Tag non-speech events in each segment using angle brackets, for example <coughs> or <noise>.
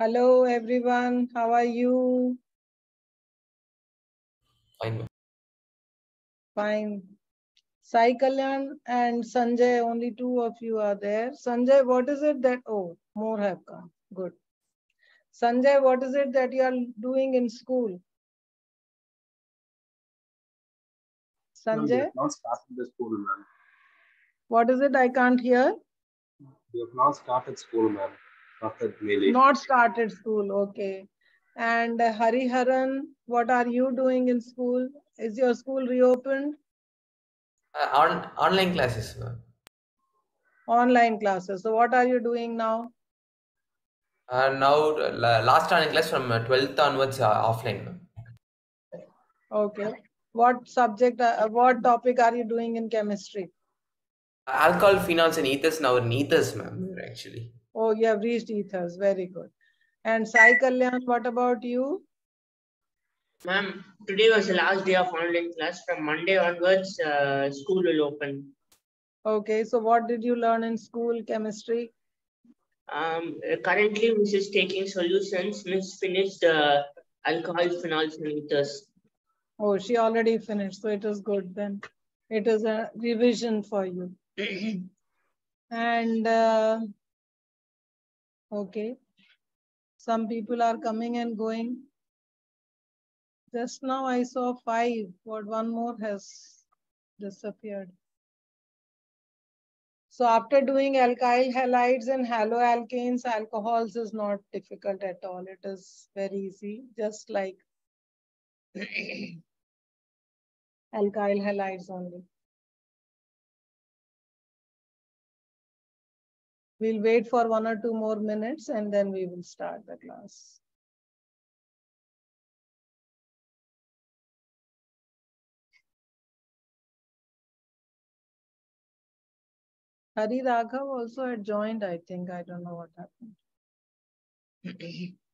Hello, everyone. How are you? Fine, ma'am. Fine. Sai Kalyan and Sanjay, only two of you are there. Sanjay, what is it that, oh, more have come. Good. Sanjay, what is it that you are doing in school? Ma'am, we Sanjay, have not started the school, ma'am. what is it? I can't hear. We have not started school, ma'am. After Not started school. Okay. And uh, Hariharan, what are you doing in school? Is your school reopened? Uh, on online classes. Online classes. So what are you doing now? Uh, now uh, la- last online class from uh, 12th onwards uh, offline. Okay. What subject, uh, what topic are you doing in chemistry? Alcohol, phenols, and ethers now in ethers, ma'am. Actually, Oh, you have reached ethers. Very good. And Sai Kalyan, what about you? Ma'am, today was the last day of online class. From Monday onwards, uh, school will open. Okay, so what did you learn in school, chemistry? Um, currently, Miss is taking solutions. Miss finished uh, alcohol, phenols, and ethers. Oh, she already finished, so it is good then. It is a revision for you. <clears throat> and uh, okay, some people are coming and going. Just now I saw five, but one more has disappeared. So after doing alkyl halides and haloalkanes, alcohols is not difficult at all. It is very easy, just like <coughs> alkyl halides only. We'll wait for one or two more minutes and then we will start the class. Hari Raghav also had joined, I think. I don't know what happened. <clears throat>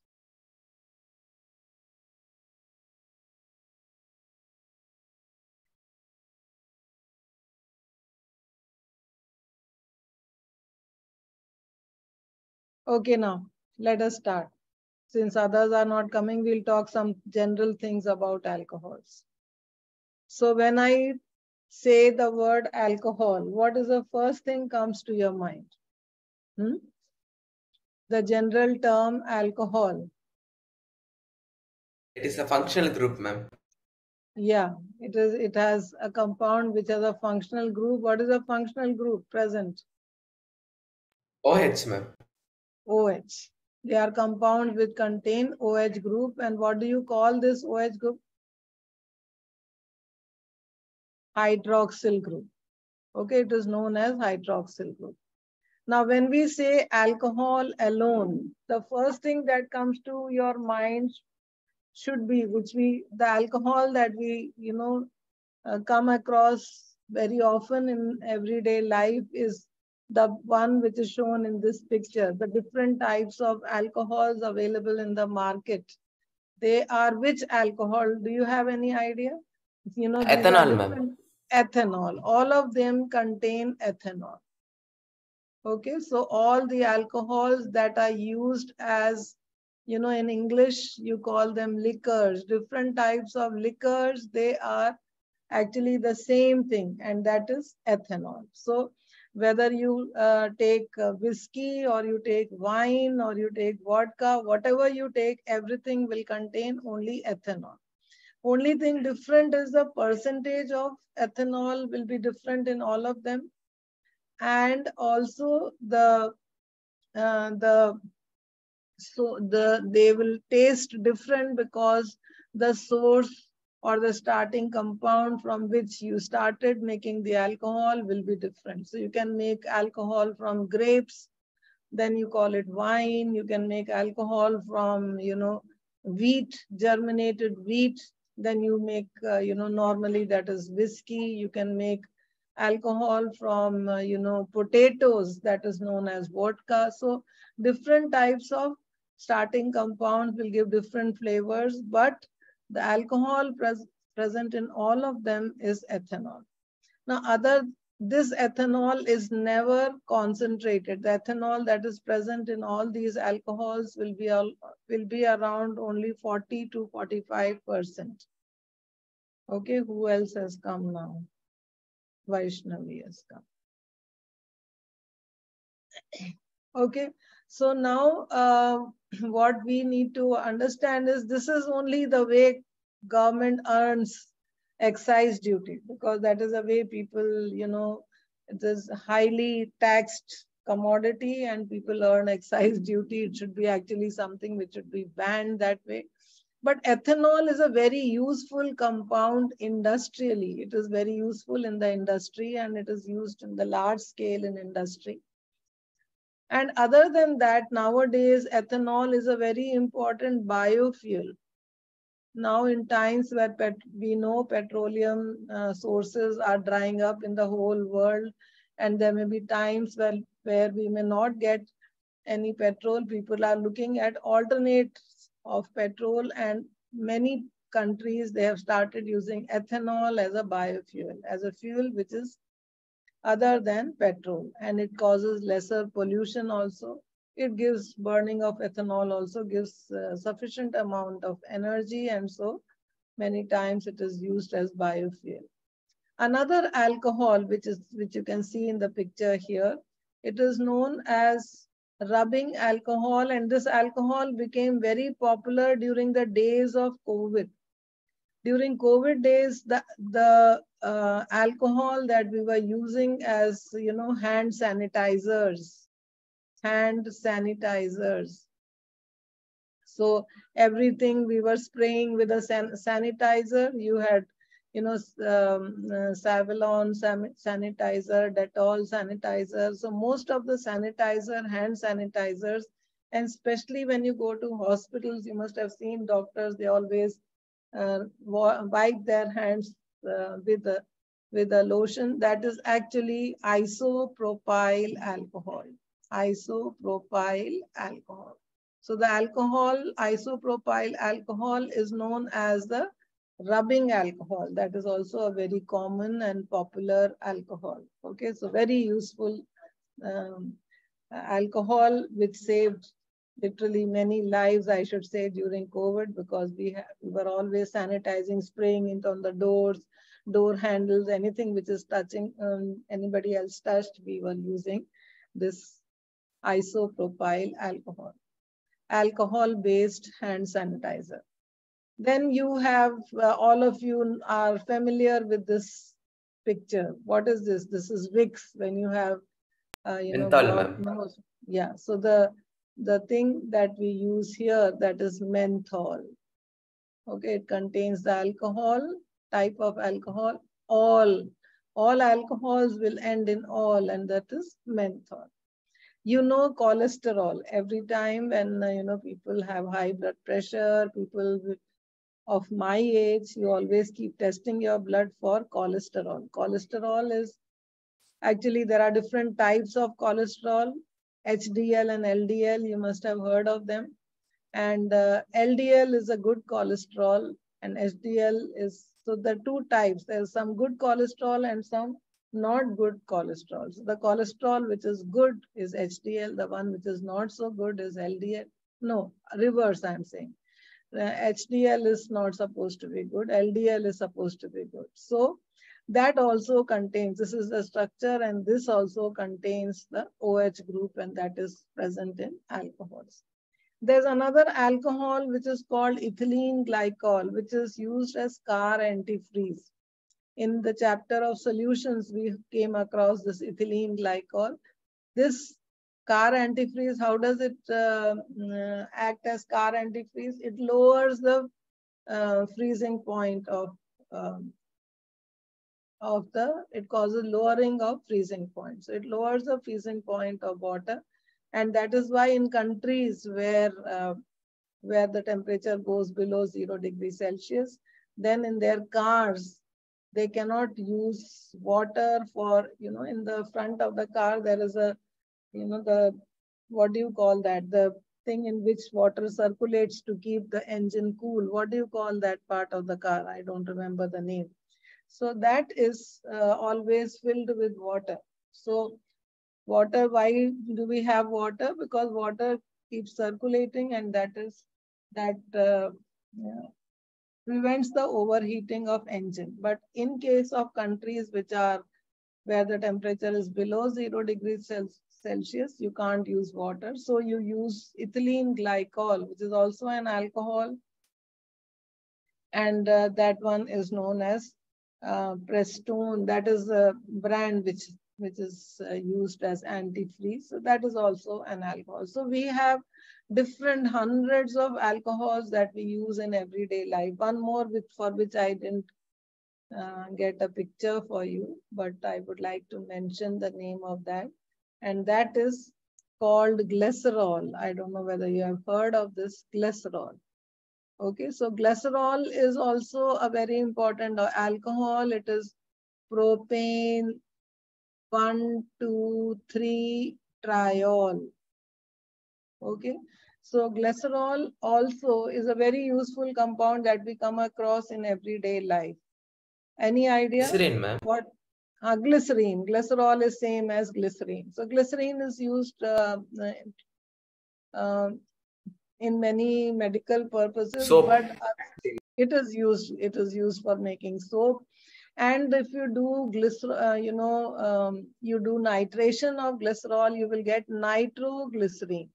Okay, now let us start. Since others are not coming, we'll talk some general things about alcohols. So when I say the word alcohol, what is the first thing comes to your mind? Hmm? The general term alcohol. it is a functional group, ma'am. Yeah, it is. It has a compound which has a functional group. What is a functional group present? OH, ma'am. OH. They are compound which contain OH group. And what do you call this OH group? Hydroxyl group. Okay, it is known as hydroxyl group. Now, when we say alcohol alone, the first thing that comes to your mind should be, which we, the alcohol that we, you know, uh, come across very often in everyday life is the one which is shown in this picture, the different types of alcohols available in the market. They are which alcohol? Do you have any idea? You know, Ethanol, ma'am. Ethanol. All of them contain ethanol. Okay, so all the alcohols that are used as, you know, in English, you call them liquors, different types of liquors, they are actually the same thing, and that is ethanol. So whether you uh, take uh, whiskey or you take wine or you take vodka, whatever you take, everything will contain only ethanol. Only thing different is the percentage of ethanol will be different in all of them. And also the, uh, the, so the, they will taste different because the source or the starting compound from which you started making the alcohol will be different. So you can make alcohol from grapes, then you call it wine. You can make alcohol from, you know, wheat, germinated wheat. Then you make, uh, you know, normally that is whiskey. You can make alcohol from, uh, you know, potatoes that is known as vodka. So different types of starting compounds will give different flavors, but the alcohol pres present in all of them is ethanol. Now, other this ethanol is never concentrated. The ethanol that is present in all these alcohols will be, all, will be around only 40 to 45%. Okay, who else has come now? Vaishnavi has come. Okay, so now uh, <clears throat> what we need to understand is this is only the way government earns excise duty because that is the way people, you know, it is highly taxed commodity and people earn excise <laughs> duty. It should be actually something which should be banned that way. But ethanol is a very useful compound industrially. It is very useful in the industry and it is used in the large scale in industry. And other than that, nowadays, ethanol is a very important biofuel. Now in times where we know petroleum uh, sources are drying up in the whole world, and there may be times where, where we may not get any petrol, people are looking at alternates of petrol and many countries, they have started using ethanol as a biofuel, as a fuel which is other than petrol and it causes lesser pollution also. It gives burning of ethanol also gives uh, sufficient amount of energy and so many times it is used as biofuel. Another alcohol which is which you can see in the picture here, it is known as rubbing alcohol and this alcohol became very popular during the days of COVID. During COVID days, the, the uh, alcohol that we were using as, you know, hand sanitizers, hand sanitizers. So everything we were spraying with a san sanitizer, you had you know, um, uh, Savlon sanitizer, Dettol sanitizer. So most of the sanitizer, hand sanitizers, and especially when you go to hospitals, you must have seen doctors, they always wipe their hands uh, with, a, with a lotion that is actually isopropyl alcohol. Isopropyl alcohol. So the alcohol, isopropyl alcohol is known as the rubbing alcohol. That is also a very common and popular alcohol. Okay, so very useful um, alcohol which saved literally many lives, I should say, during COVID because we, we were always sanitizing, spraying it on the doors, door handles, anything which is touching um, anybody else touched, we were using this isopropyl alcohol, alcohol-based hand sanitizer. Then you have, uh, all of you are familiar with this picture. What is this? This is Vicks when you have, uh, you Menthol, know, yeah. So the, the thing that we use here, that is menthol. Okay, it contains the alcohol, type of alcohol, all, all alcohols will end in all and that is menthol you know cholesterol every time when uh, you know people have high blood pressure people of my age, you always keep testing your blood for cholesterol. Cholesterol is actually, there are different types of cholesterol, HDL and LDL. You must have heard of them. And uh, LDL is a good cholesterol, and HDL is so the two types. There's some good cholesterol and some not good cholesterol. So the cholesterol which is good is HDL. The one which is not so good is LDL. No, reverse I'm saying. HDL is not supposed to be good. LDL is supposed to be good. So that also contains, this is the structure and this also contains the OH group and that is present in alcohols. There's another alcohol which is called ethylene glycol, which is used as car antifreeze. In the chapter of solutions, we came across this ethylene glycol. This car antifreeze, how does it uh, uh, act as car antifreeze? It lowers the uh, freezing point of um, of the, it causes lowering of freezing point. So it lowers the freezing point of water. And that is why in countries where, uh, where the temperature goes below zero degrees Celsius, then in their cars, they cannot use water for, you know, in the front of the car, there is a you know, the, what do you call that? The thing in which water circulates to keep the engine cool. What do you call that part of the car? I don't remember the name. So that is uh, always filled with water. So water, why do we have water? Because water keeps circulating and that is that uh, yeah, prevents the overheating of engine. But in case of countries which are where the temperature is below zero degrees Celsius, you can't use water. So you use ethylene glycol, which is also an alcohol. And uh, that one is known as uh, Prestone. That is a brand which, which is uh, used as antifreeze. So that is also an alcohol. So we have different hundreds of alcohols that we use in everyday life. One more with, for which I didn't uh, get a picture for you, but I would like to mention the name of that. And that is called glycerol. I don't know whether you have heard of this glycerol. Okay, so glycerol is also a very important alcohol. It is propane 1, 2, 3 triol. Okay, so glycerol also is a very useful compound that we come across in everyday life. Any idea? Glycerin, ma'am. What? Uh, glycerine. Glycerol is same as glycerine. So glycerine is used uh, uh, in many medical purposes, soap. but it is used. It is used for making soap. And if you do glycer, uh, you know, um, you do nitration of glycerol, you will get nitroglycerine.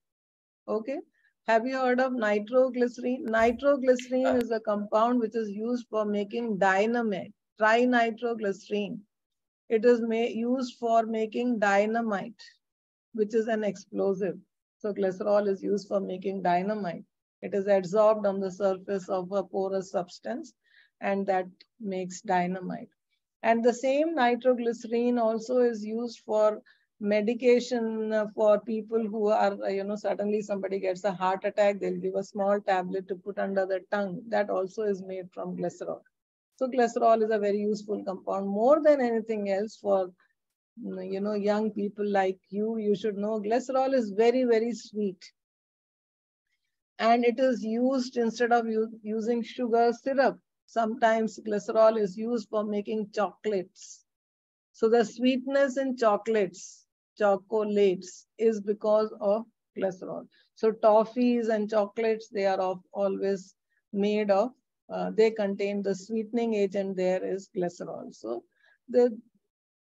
Okay. Have you heard of nitroglycerine? Nitroglycerine uh. is a compound which is used for making dynamite trinitroglycerine. It is used for making dynamite, which is an explosive. So glycerol is used for making dynamite. It is adsorbed on the surface of a porous substance and that makes dynamite. And the same nitroglycerine also is used for medication for people who are, you know, suddenly somebody gets a heart attack, they'll give a small tablet to put under the tongue. That also is made from glycerol. So glycerol is a very useful compound more than anything else for you know young people like you. You should know glycerol is very very sweet, and it is used instead of using sugar syrup. Sometimes glycerol is used for making chocolates. So the sweetness in chocolates, chocolates, is because of glycerol. So toffees and chocolates, they are of always made of uh, they contain the sweetening agent there is glycerol. So the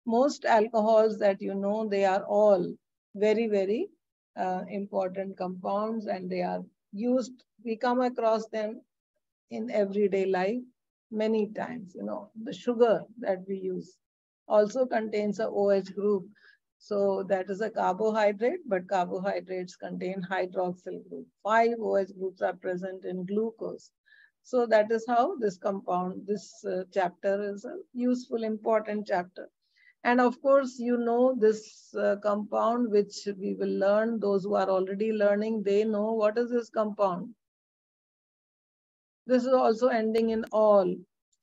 most alcohols that you know, they are all very, very uh, important compounds and they are used, we come across them in everyday life many times. You know, the sugar that we use also contains a OH group. So that is a carbohydrate, but carbohydrates contain hydroxyl group. Five OH groups are present in glucose. So that is how this compound, this uh, chapter is a useful, important chapter. And of course, you know this uh, compound which we will learn, those who are already learning, they know what is this compound. This is also ending in all,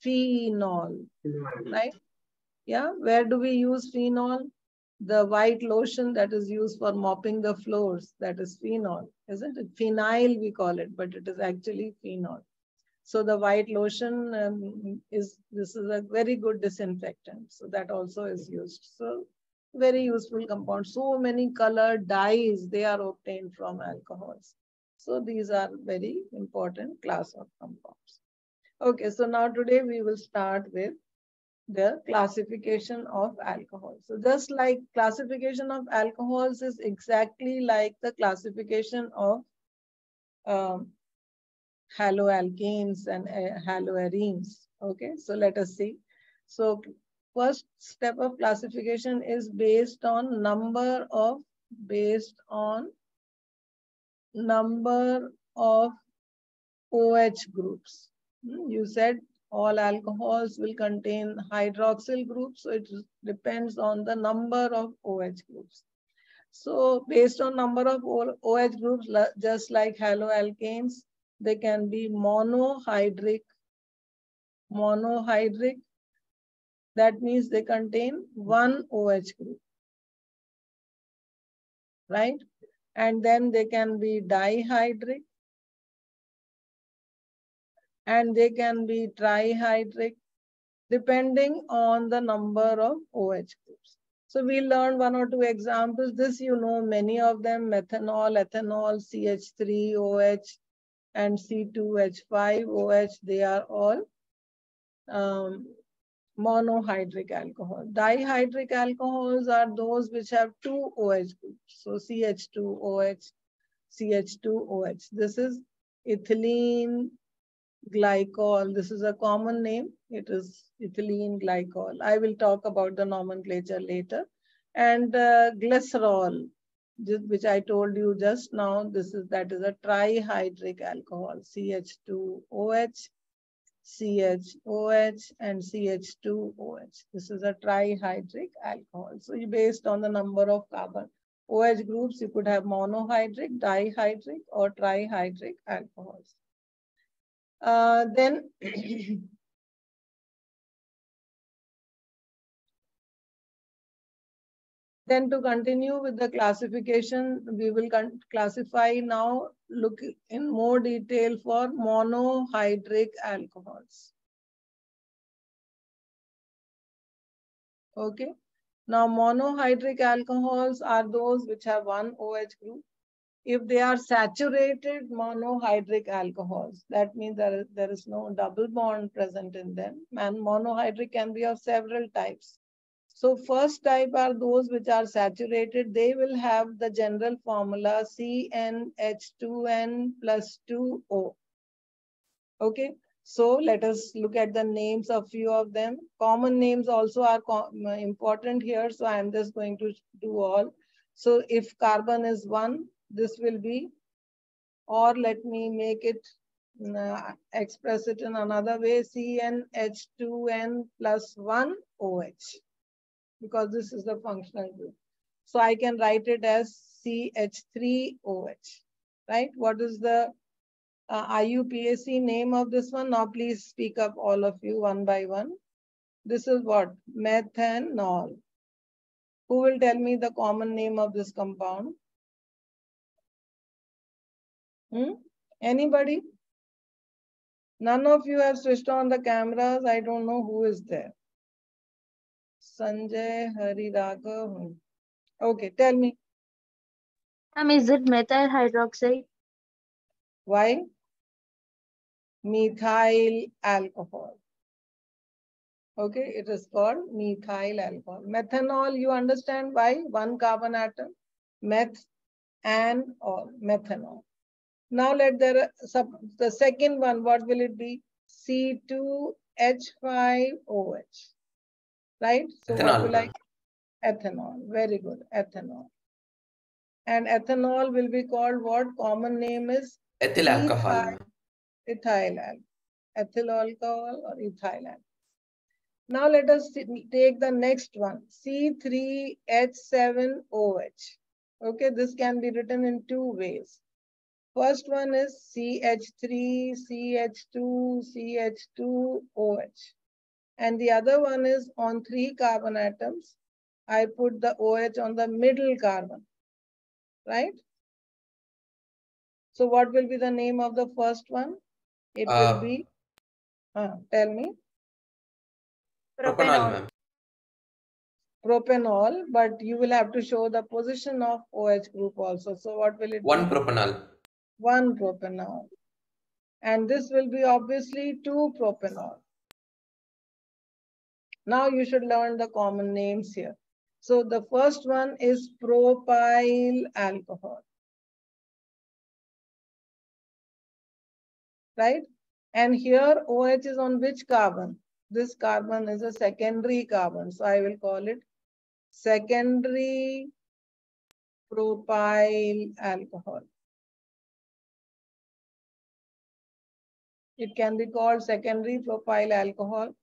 phenol, right? Yeah, where do we use phenol? The white lotion that is used for mopping the floors, that is phenol, isn't it? Phenyl we call it, but it is actually phenol. So the white lotion um, is, this is a very good disinfectant. So that also is used. So very useful compound. So many colored dyes, they are obtained from alcohols. So these are very important class of compounds. Okay, so now today we will start with the classification of alcohol. So just like classification of alcohols is exactly like the classification of um, haloalkanes and uh, haloarenes. Okay, so let us see. So first step of classification is based on number of, based on number of OH groups. Hmm, you said all alcohols will contain hydroxyl groups, so it depends on the number of OH groups. So based on number of OH groups, just like haloalkanes, they can be monohydric. Monohydric, that means they contain one OH group, right? And then they can be dihydric, and they can be trihydric, depending on the number of OH groups. So we learned one or two examples. This you know many of them, methanol, ethanol, CH3OH, and C2H5OH, they are all um, monohydric alcohol. Dihydric alcohols are those which have two OH groups. So CH2OH, CH2OH. This is ethylene glycol. This is a common name. It is ethylene glycol. I will talk about the nomenclature later. And uh, glycerol, which I told you just now, this is that is a trihydric alcohol, CH2OH, CHOH, and CH2OH. This is a trihydric alcohol. So you based on the number of carbon OH groups, you could have monohydric, dihydric, or trihydric alcohols. Uh, then <clears throat> Then to continue with the classification, we will classify now, look in more detail for monohydric alcohols. Okay. Now monohydric alcohols are those which have one OH group. If they are saturated monohydric alcohols, that means there is, there is no double bond present in them. And monohydric can be of several types. So first type are those which are saturated. They will have the general formula CnH2n plus 2O. Okay, so let us look at the names of few of them. Common names also are important here. So I'm just going to do all. So if carbon is one, this will be, or let me make it, uh, express it in another way, CnH2n plus 1 OH because this is the functional group. So I can write it as CH3OH, right? What is the uh, IUPAC name of this one? Now please speak up all of you one by one. This is what? Methanol. Who will tell me the common name of this compound? Hmm? Anybody? None of you have switched on the cameras. I don't know who is there. Sanjay Hari Raghav. Okay, tell me. Um, is it methyl hydroxide? Why? Methyl alcohol. Okay, it is called methyl alcohol. Methanol, you understand why? One carbon atom. Meth and or methanol. Now let there sub the second one, what will it be? C2H5OH right? So ethanol. what like ethanol? Very good, ethanol. And ethanol will be called what? Common name is ethyl alcohol. Ethyl alcohol. Ethyl alcohol or ethyl alcohol. Now let us take the next one, C3H7OH. Okay, this can be written in two ways. First one is CH3, CH2, CH2OH and the other one is on three carbon atoms. I put the OH on the middle carbon, right? So what will be the name of the first one? It uh, will be, uh, tell me. Propanol. Propanol, but you will have to show the position of OH group also. So what will it One be? propanol. One propanol. And this will be obviously two propanol. Now you should learn the common names here. So the first one is propyl alcohol. Right? And here OH is on which carbon? This carbon is a secondary carbon. So I will call it secondary propyl alcohol. It can be called secondary propyl alcohol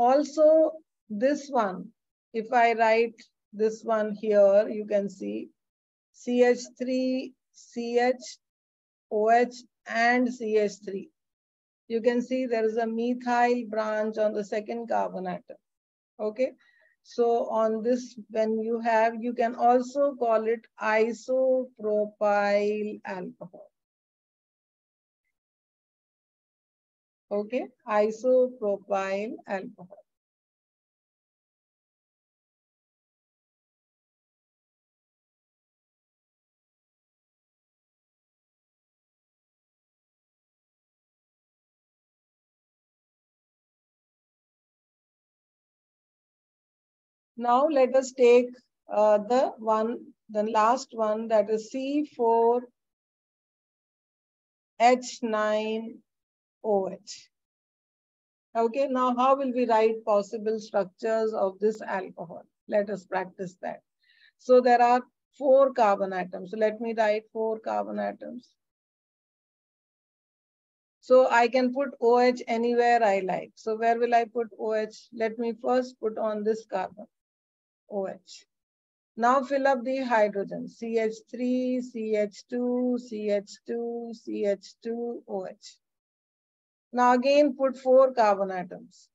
also, this one, if I write this one here, you can see CH3, CH, OH, and CH3. You can see there is a methyl branch on the second carbon atom. Okay. So on this, when you have, you can also call it isopropyl alcohol. Okay, isopropyl alcohol. Now let us take uh, the one, the last one that is C4H9 H9OH. Okay, now how will we write possible structures of this alcohol? Let us practice that. So there are four carbon atoms. So let me write four carbon atoms. So I can put OH anywhere I like. So where will I put OH? Let me first put on this carbon, OH. Now fill up the hydrogen, CH3, CH2, CH2, CH2, OH. Now again put four carbon atoms.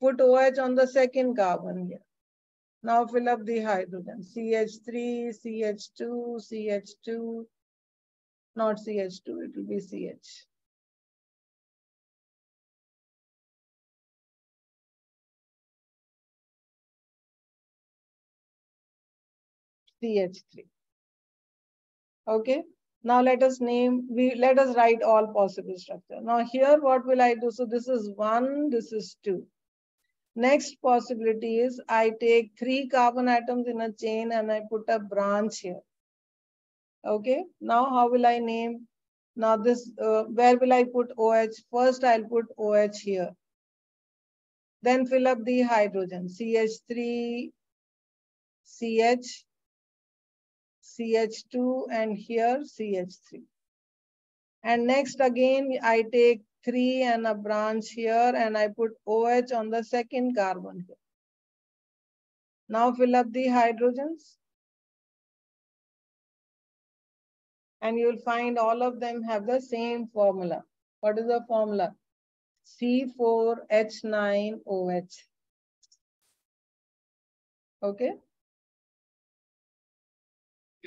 Put OH on the second carbon here. Now fill up the hydrogen, CH3, CH2, CH2, not CH2, it will be CH. CH3. Okay. Now let us name, we let us write all possible structure. Now here, what will I do? So this is one, this is two. Next possibility is I take three carbon atoms in a chain and I put a branch here. Okay. Now how will I name? Now this, uh, where will I put OH? First I'll put OH here. Then fill up the hydrogen, CH3, CH, CH2 and here CH3. And next again, I take three and a branch here and I put OH on the second carbon here. Now fill up the hydrogens. And you'll find all of them have the same formula. What is the formula? C4H9OH. Okay.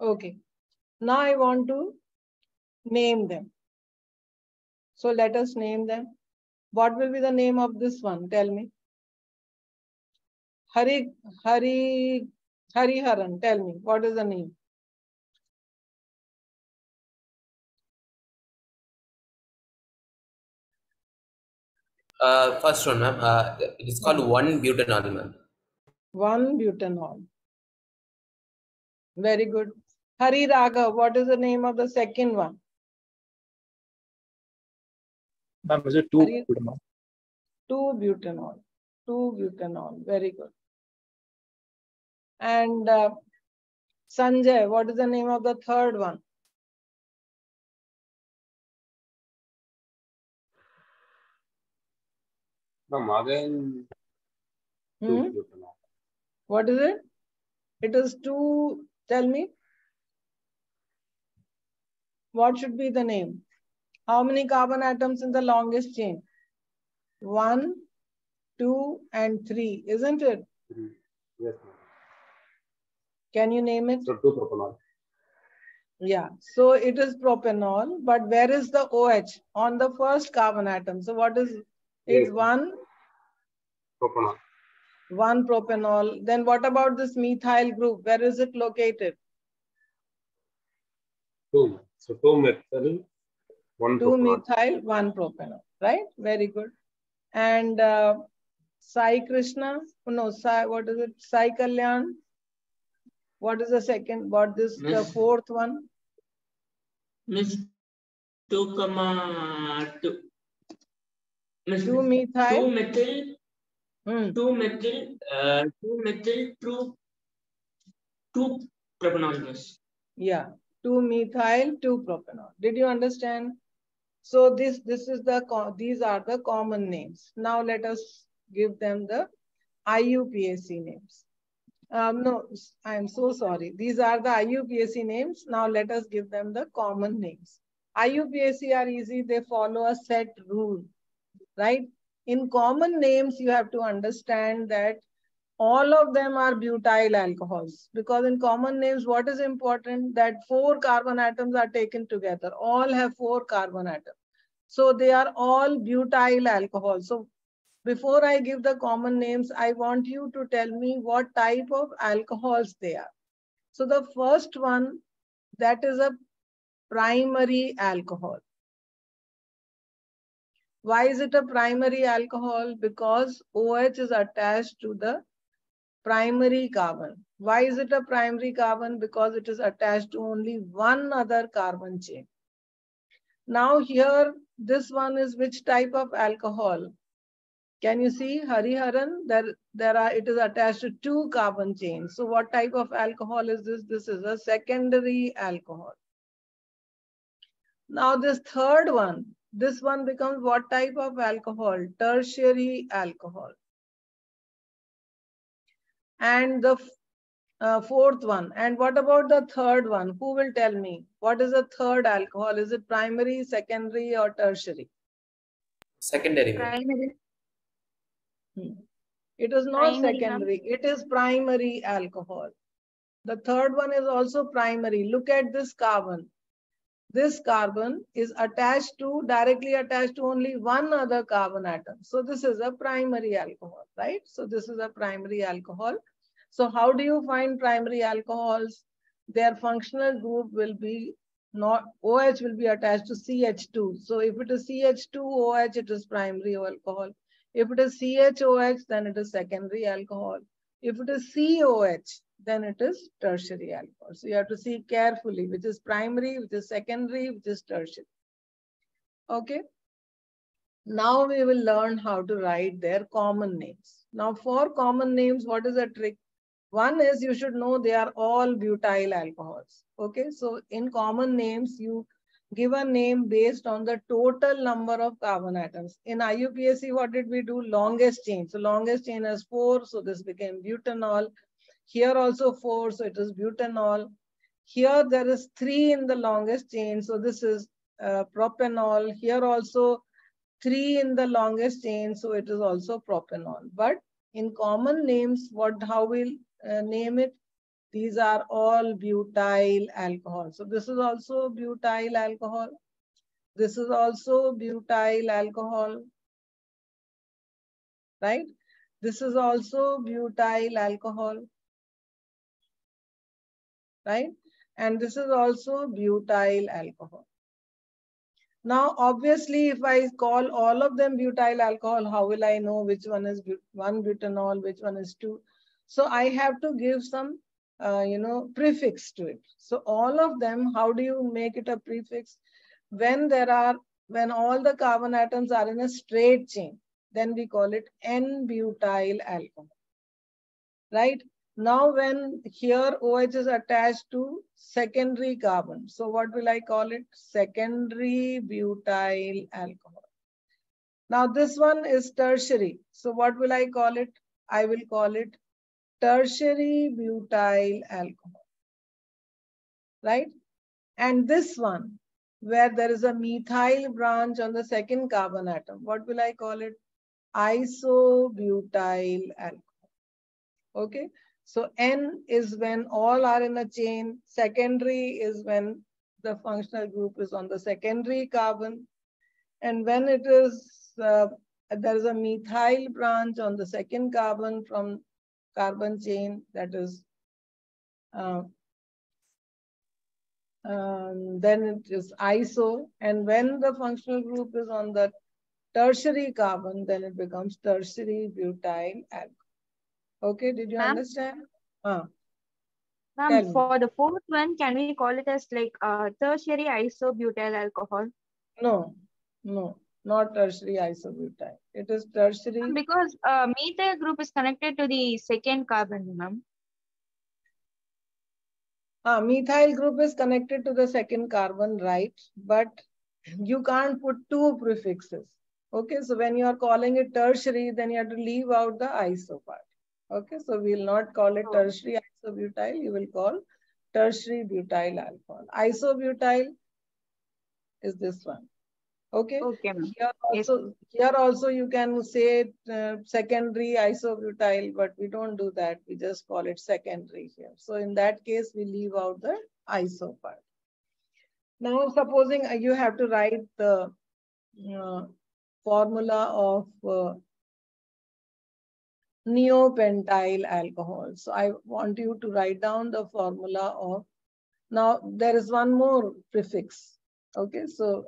Okay. Now I want to name them. So let us name them. What will be the name of this one? Tell me. Hari, Hari, Hariharan. Tell me, what is the name? Uh, first one, ma'am. Uh, it is called one butanol, ma'am. One butanol. Very good. Hari Raga, what is the name of the second one? Ma'am, is it two Hari- butanol? Two butanol. Two butanol. Very good. And uh, Sanjay, what is the name of the third one? Ma'am, again, two Hmm? butanol. What is it? It is two, tell me. What should be the name? How many carbon atoms in the longest chain? One, two, and three, isn't it? Three. Yes. Can you name it? So two propanol. Yeah, so it is propanol, but where is the OH? On the first carbon atom. So what is, it's Yes. one, Propanol. one propanol. Then what about this methyl group? Where is it located? Two. So two methyl, one Two propanol. methyl, one propanol, right? Very good. And uh, Sai Krishna, no, Sai, what is it? Sai Kalyan. What is the second? What is this, the fourth one? Miss two comma two. Miss Two two methyl. methyl, Hmm. two methyl, uh, two methyl, two, two propanol. Yeah, two methyl, two propanol. Did you understand? So this this is the these are the common names. Now let us give them the IUPAC names. Um, no, I am so sorry. These are the IUPAC names. Now let us give them the common names. IUPAC are easy. They follow a set rule, right? in common names, you have to understand that all of them are butyl alcohols because in common names, what is important? That four carbon atoms are taken together. All have four carbon atoms. So they are all butyl alcohols. So before I give the common names, I want you to tell me what type of alcohols they are. So the first one, that is a primary alcohol. Why is it a primary alcohol? Because OH is attached to the primary carbon. Why is it a primary carbon? Because it is attached to only one other carbon chain. Now here, this one is which type of alcohol? Can you see Hariharan? There, there are, it is attached to two carbon chains. So what type of alcohol is this? This is a secondary alcohol. Now this third one, this one becomes what type of alcohol? Tertiary alcohol. And the uh, fourth one. And what about the third one? Who will tell me? What is the third alcohol? Is it primary, secondary, or tertiary? Secondary. Primary. Hmm. It is not Primary, secondary. It is primary alcohol. The third one is also primary. Look at this carbon. This carbon is attached to, directly attached to only one other carbon atom. So this is a primary alcohol, right? So this is a primary alcohol. So how do you find primary alcohols? Their functional group will be not, OH will be attached to CH2. So if it is CH2OH, it is primary alcohol. If it is CHOH, then it is secondary alcohol. If it is COH, then it is tertiary alcohol. So you have to see carefully which is primary, which is secondary, which is tertiary. Okay. Now we will learn how to write their common names. Now for common names, what is the trick? One is you should know they are all butyl alcohols. Okay. So in common names, you give a name based on the total number of carbon atoms. In IUPAC, what did we do? Longest chain. So longest chain has four, so this became butanol. Here also four, so it is butanol. Here there is three in the longest chain, so this is uh, propanol. Here also three in the longest chain, so it is also propanol. But in common names, what how we'll uh, name it? These are all butyl alcohol. So this is also butyl alcohol. This is also butyl alcohol. Right? This is also butyl alcohol. Right? And this is also butyl alcohol. Now, obviously, if I call all of them butyl alcohol, how will I know which one is but one butanol, which one is two? So I have to give some uh, you know, prefix to it. So all of them, how do you make it a prefix? When there are, when all the carbon atoms are in a straight chain, then we call it N-butyl alcohol, right? Now when here OH is attached to secondary carbon, so what will I call it? Secondary butyl alcohol. Now this one is tertiary. So what will I call it? I will call it tertiary butyl alcohol, right? And this one, where there is a methyl branch on the second carbon atom, what will I call it? Isobutyl alcohol, okay? So N is when all are in a chain. Secondary is when the functional group is on the secondary carbon. And when it is, uh, there is a methyl branch on the second carbon from carbon chain that is uh, um, then it is iso. And when the functional group is on the tertiary carbon then it becomes tertiary butyl alcohol okay did you understand? Uh, Ma'am, for the fourth one, can we call it as like uh, tertiary isobutyl alcohol? No, no, not tertiary isobutyl. It is tertiary. Because uh, methyl group is connected to the second carbon, ma'am. Uh, methyl group is connected to the second carbon, right? But you can't put two prefixes. Okay, so when you are calling it tertiary, then you have to leave out the iso part. Okay, so we will not call it tertiary isobutyl, you will call tertiary butyl alcohol. Isobutyl is this one. Okay. Okay. Here Yes. also, here also you can say uh, secondary isobutyl, but we don't do that. We just call it secondary here. So in that case, we leave out the iso part. Now, supposing uh, you have to write the uh, formula of uh, neopentyl alcohol. So I want you to write down the formula of, now there is one more prefix. Okay, so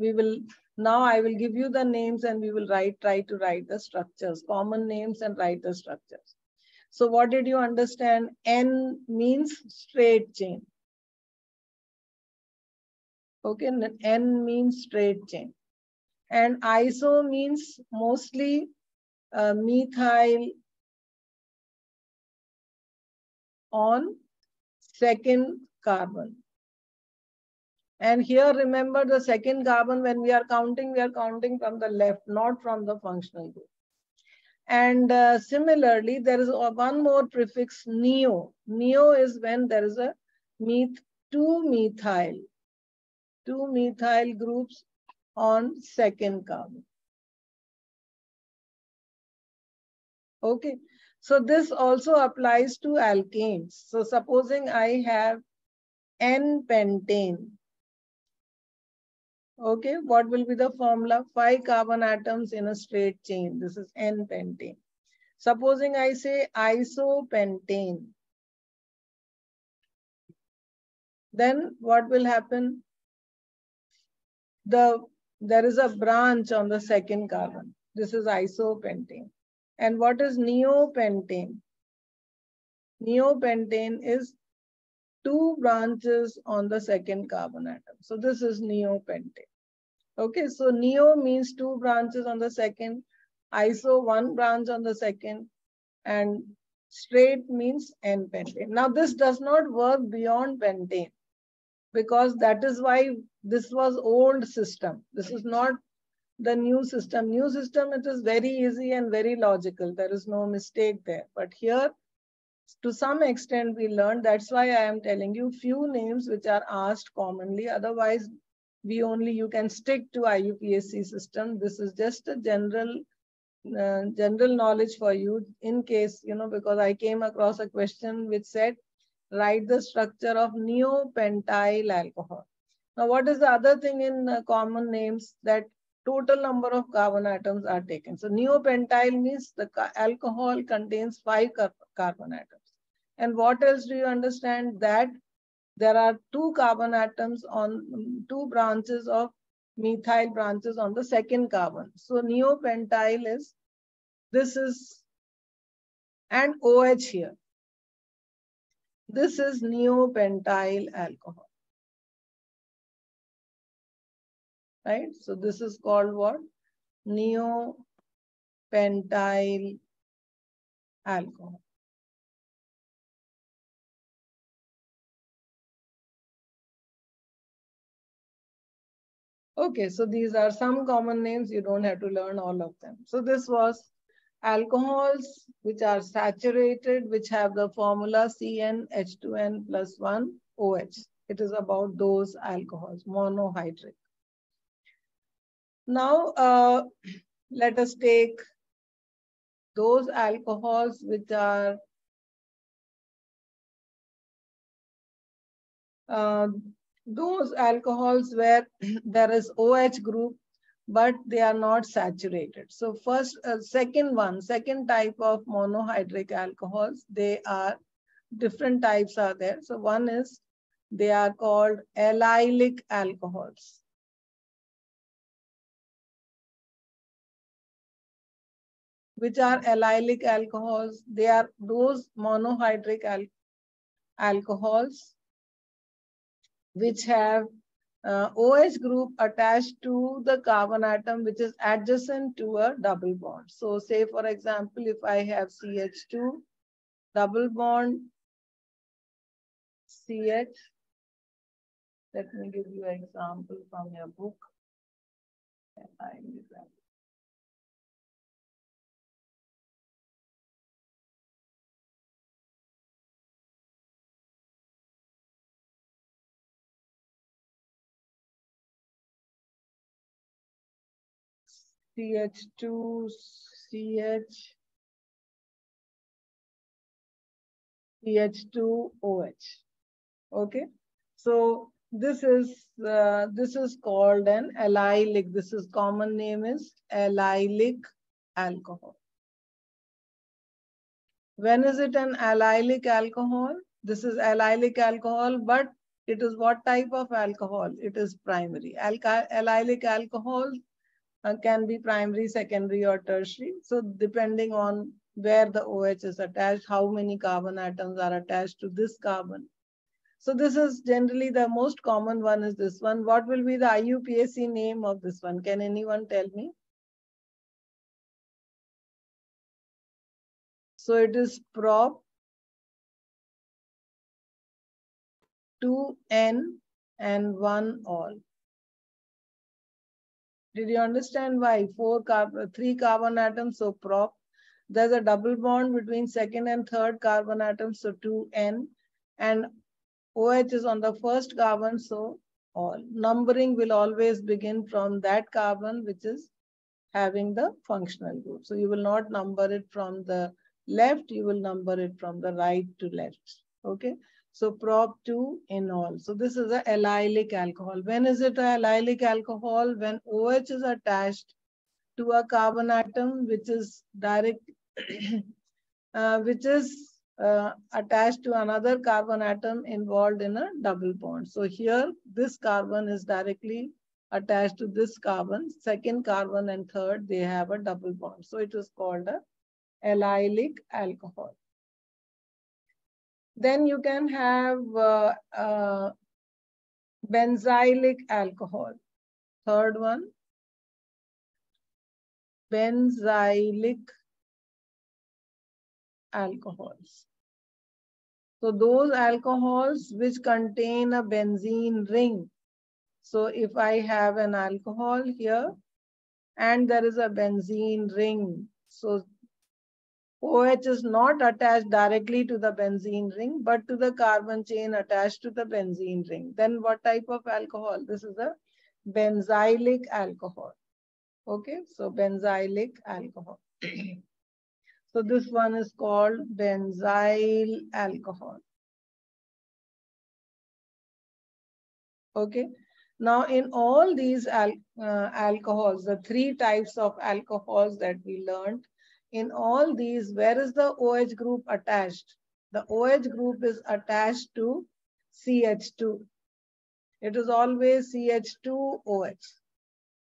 we will, now I will give you the names and we will write, try to write the structures, common names and write the structures. So what did you understand? N means straight chain. Okay, n- means straight chain. And iso means mostly uh, methyl on second carbon. And here remember the second carbon when we are counting, we are counting from the left, not from the functional group. And uh, similarly, there is one more prefix neo. Neo is when there is a meth two methyl, two methyl groups on second carbon. Okay, so this also applies to alkanes. So supposing I have N-pentane. Okay, what will be the formula? Five carbon atoms in a straight chain. This is N-pentane. Supposing I say isopentane. Then what will happen? The, there is a branch on the second carbon. This is isopentane. And what is neopentane? Neopentane is two branches on the second carbon atom. So this is neopentane. Okay, so neo means two branches on the second, iso one branch on the second, and straight means N-pentane. Now this does not work beyond pentane because that is why this was old system. This is not the new system. New system, it is very easy and very logical. There is no mistake there. But here, to some extent, we learned. That's why I am telling you few names which are asked commonly. Otherwise, we only, you can stick to IUPAC system. This is just a general, uh, general knowledge for you in case, you know, because I came across a question which said, write the structure of neopentyl alcohol. Now, what is the other thing in uh, common names that total number of carbon atoms are taken. So neopentyl means the alcohol contains five car- carbon atoms. And what else do you understand? That there are two carbon atoms on two branches of methyl branches on the second carbon. So neopentyl is, this is, and OH here. This is neopentyl alcohol. right? So this is called what? Neopentyl alcohol. Okay, so these are some common names. You don't have to learn all of them. So this was alcohols which are saturated, which have the formula CnH2n plus 1 OH. It is about those alcohols, monohydric. Now, uh, let us take those alcohols which are uh, those alcohols where <clears throat> there is OH group, but they are not saturated. So first, uh, second one, second type of monohydric alcohols, they are different types are there. So one is they are called allylic alcohols. which are allylic alcohols. They are those monohydric al alcohols which have uh, OH group attached to the carbon atom which is adjacent to a double bond. So say for example, if I have CH2, double bond CH, let me give you an example from your book. CH2, CH, CH2OH. Okay, so this is uh, this is called an allylic. This is common name is allylic alcohol. When is it an allylic alcohol? This is allylic alcohol, but it is what type of alcohol? It is primary. Alky allylic alcohol uh, can be primary, secondary, or tertiary. So depending on where the OH is attached, how many carbon atoms are attached to this carbon. So this is generally the most common one is this one. What will be the IUPAC name of this one? Can anyone tell me? So it is prop 2N and 1 all. Did you understand why? Four carbon, three carbon atoms, so prop. There's a double bond between second and third carbon atoms, so 2N. And OH is on the first carbon, so all. Numbering will always begin from that carbon, which is having the functional group. So you will not number it from the left, you will number it from the right to left. Okay. So prop 2 enol. So this is a allylic alcohol. When is it a allylic alcohol? When OH is attached to a carbon atom which is direct, <clears throat> uh, which is uh, attached to another carbon atom involved in a double bond. So here this carbon is directly attached to this carbon. Second carbon and third, they have a double bond. So it is called a allylic alcohol. Then you can have uh, uh, benzylic alcohol. Third one, benzylic alcohols. So those alcohols which contain a benzene ring. So if I have an alcohol here and there is a benzene ring, so OH is not attached directly to the benzene ring, but to the carbon chain attached to the benzene ring. Then what type of alcohol? This is a benzylic alcohol. Okay, so benzylic alcohol. <clears throat> so this one is called benzyl alcohol. Okay, now in all these al uh, alcohols, the three types of alcohols that we learned, in all these, where is the OH group attached? The OH group is attached to CH2. It is always CH2OH.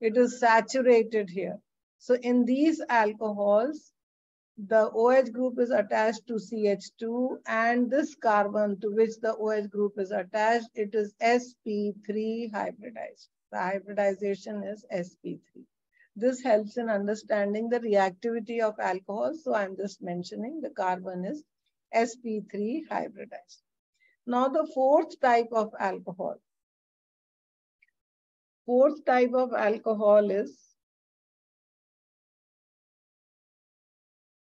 It is saturated here. So in these alcohols, the OH group is attached to CH2 and this carbon to which the OH group is attached, it is sp3 hybridized. The hybridization is sp3. This helps in understanding the reactivity of alcohol. So I'm just mentioning the carbon is sp3 hybridized. Now the fourth type of alcohol. Fourth type of alcohol is,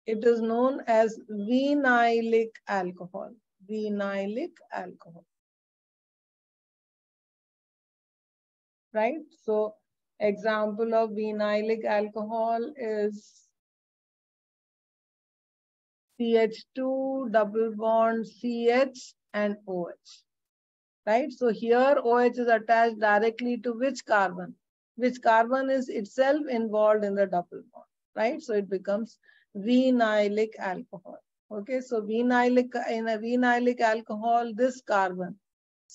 it is known as vinylic alcohol. Vinylic alcohol. Right? So Example of vinylic alcohol is CH2 double bond CH and OH. Right? So here OH is attached directly to which carbon? Which carbon is itself involved in the double bond. Right? So it becomes vinylic alcohol. Okay, so vinylic in a vinylic alcohol, this carbon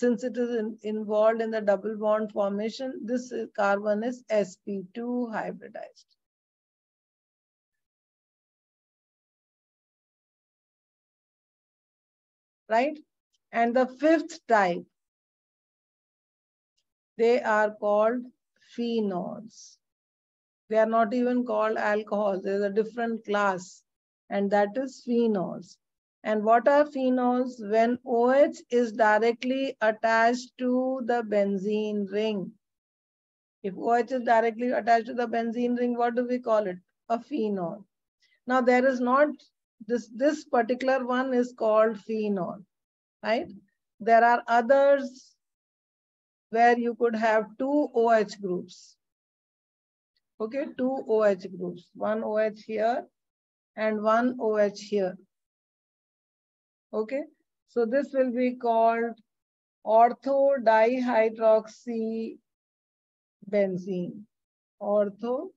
since it is in, involved in the double bond formation, this carbon is sp2 hybridized. Right? And the fifth type, they are called phenols. They are not even called alcohols. There's a different class, and that is phenols. And what are phenols? When OH is directly attached to the benzene ring. If OH is directly attached to the benzene ring, what do we call it? A phenol. Now there is not, this, this particular one is called phenol, right? There are others where you could have two OH groups. Okay, two OH groups, one OH here and one OH here. Okay, so this will be called ortho dihydroxy benzene. Ortho,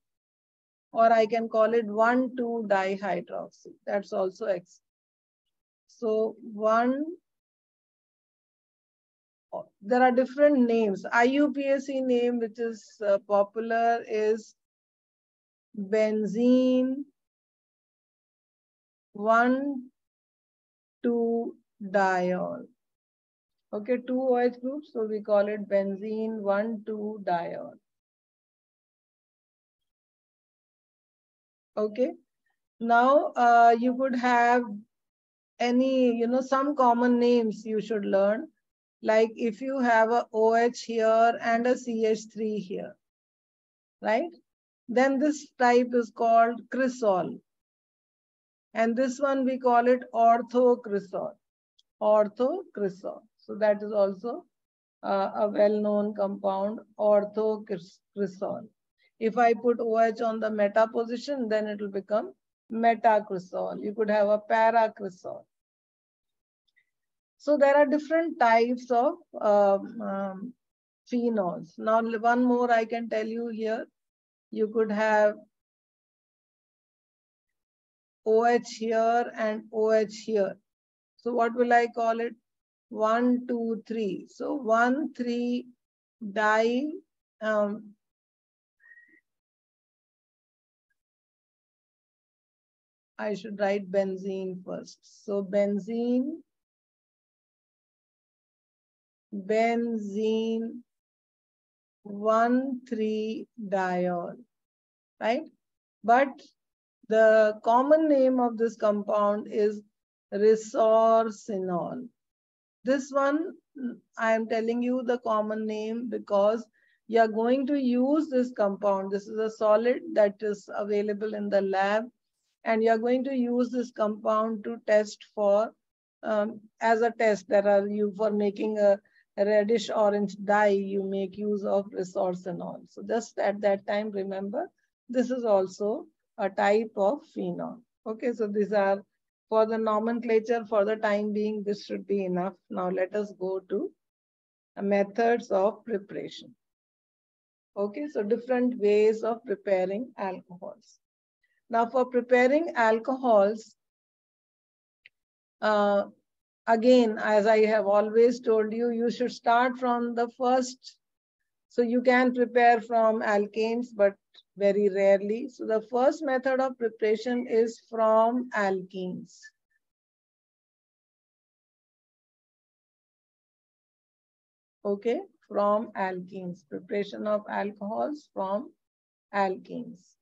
or I can call it 1,2 dihydroxy. That's also X. So 1 there are different names. IUPAC name, which is uh, popular, is benzene 1 2 diol. Okay, two OH groups, so we call it benzene 1 2 diol. Okay, now uh, you could have any, you know, some common names you should learn like if you have a OH here and a CH3 here, right? Then this type is called cresol. And this one we call it orthocresol. Orthocresol. So that is also uh, a well-known compound, orthocresol. If I put OH on the meta position, then it will become metacresol. You could have a paracresol. So there are different types of um, um, phenols. Now, one more I can tell you here. You could have OH here and OH here. So what will I call it? One, two, three. So one, three, di, um, I should write benzene first. So benzene benzene one, three diol, right? But the common name of this compound is resorcinol. This one, I am telling you the common name because you are going to use this compound. This is a solid that is available in the lab and you are going to use this compound to test for, um, as a test that are you for making a reddish orange dye, you make use of resorcinol. So just at that time, remember, this is also a type of phenol. Okay, so these are for the nomenclature for the time being, this should be enough. Now let us go to methods of preparation. Okay, so different ways of preparing alcohols. Now for preparing alcohols, uh, again, as I have always told you, you should start from the first. So you can prepare from alkanes, but very rarely. So the first method of preparation is from alkenes. Okay, from alkenes, preparation of alcohols from alkenes.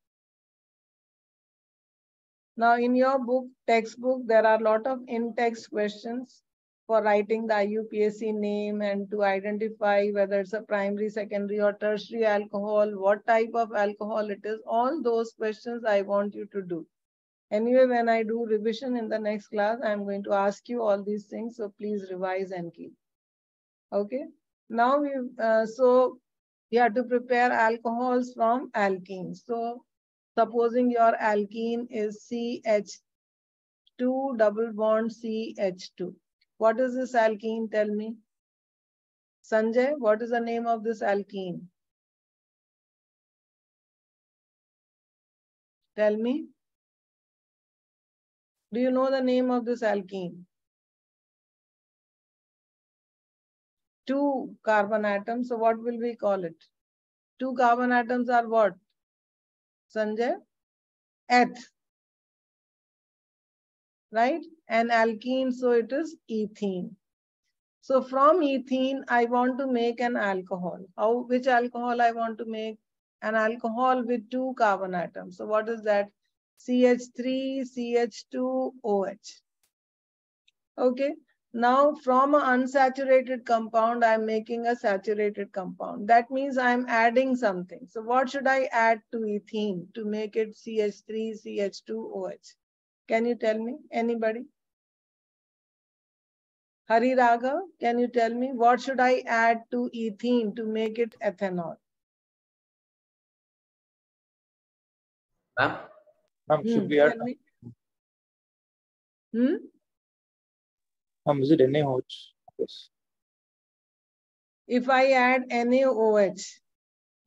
Now in your book, textbook, there are a lot of in-text questions for writing the IUPAC name and to identify whether it's a primary, secondary or tertiary alcohol, what type of alcohol it is. All those questions I want you to do. Anyway, when I do revision in the next class, I'm going to ask you all these things. So please revise and keep. Okay. Now we, uh, so you have to prepare alcohols from alkenes. So Supposing your alkene is CH2 double bond CH2. What is this alkene? Tell me. Sanjay, what is the name of this alkene? Tell me. Do you know the name of this alkene? Two carbon atoms. So what will we call it? Two carbon atoms are what? Sanjay? Eth. Right? And alkene, so it is ethene. So from ethene, I want to make an alcohol. How, which alcohol I want to make? An alcohol with two carbon atoms. So what is that? CH3, CH2, OH. Okay. Now from an unsaturated compound, I'm making a saturated compound. That means I'm adding something. So what should I add to ethene to make it CH3, CH2, OH? Can you tell me? Anybody? Hari Raga, can you tell me what should I add to ethene to make it ethanol? Ma'am, Ma'am, should Hmm, we add? tell. Hmm? Ma'am, is it NaOH? Yes. If I add NaOH,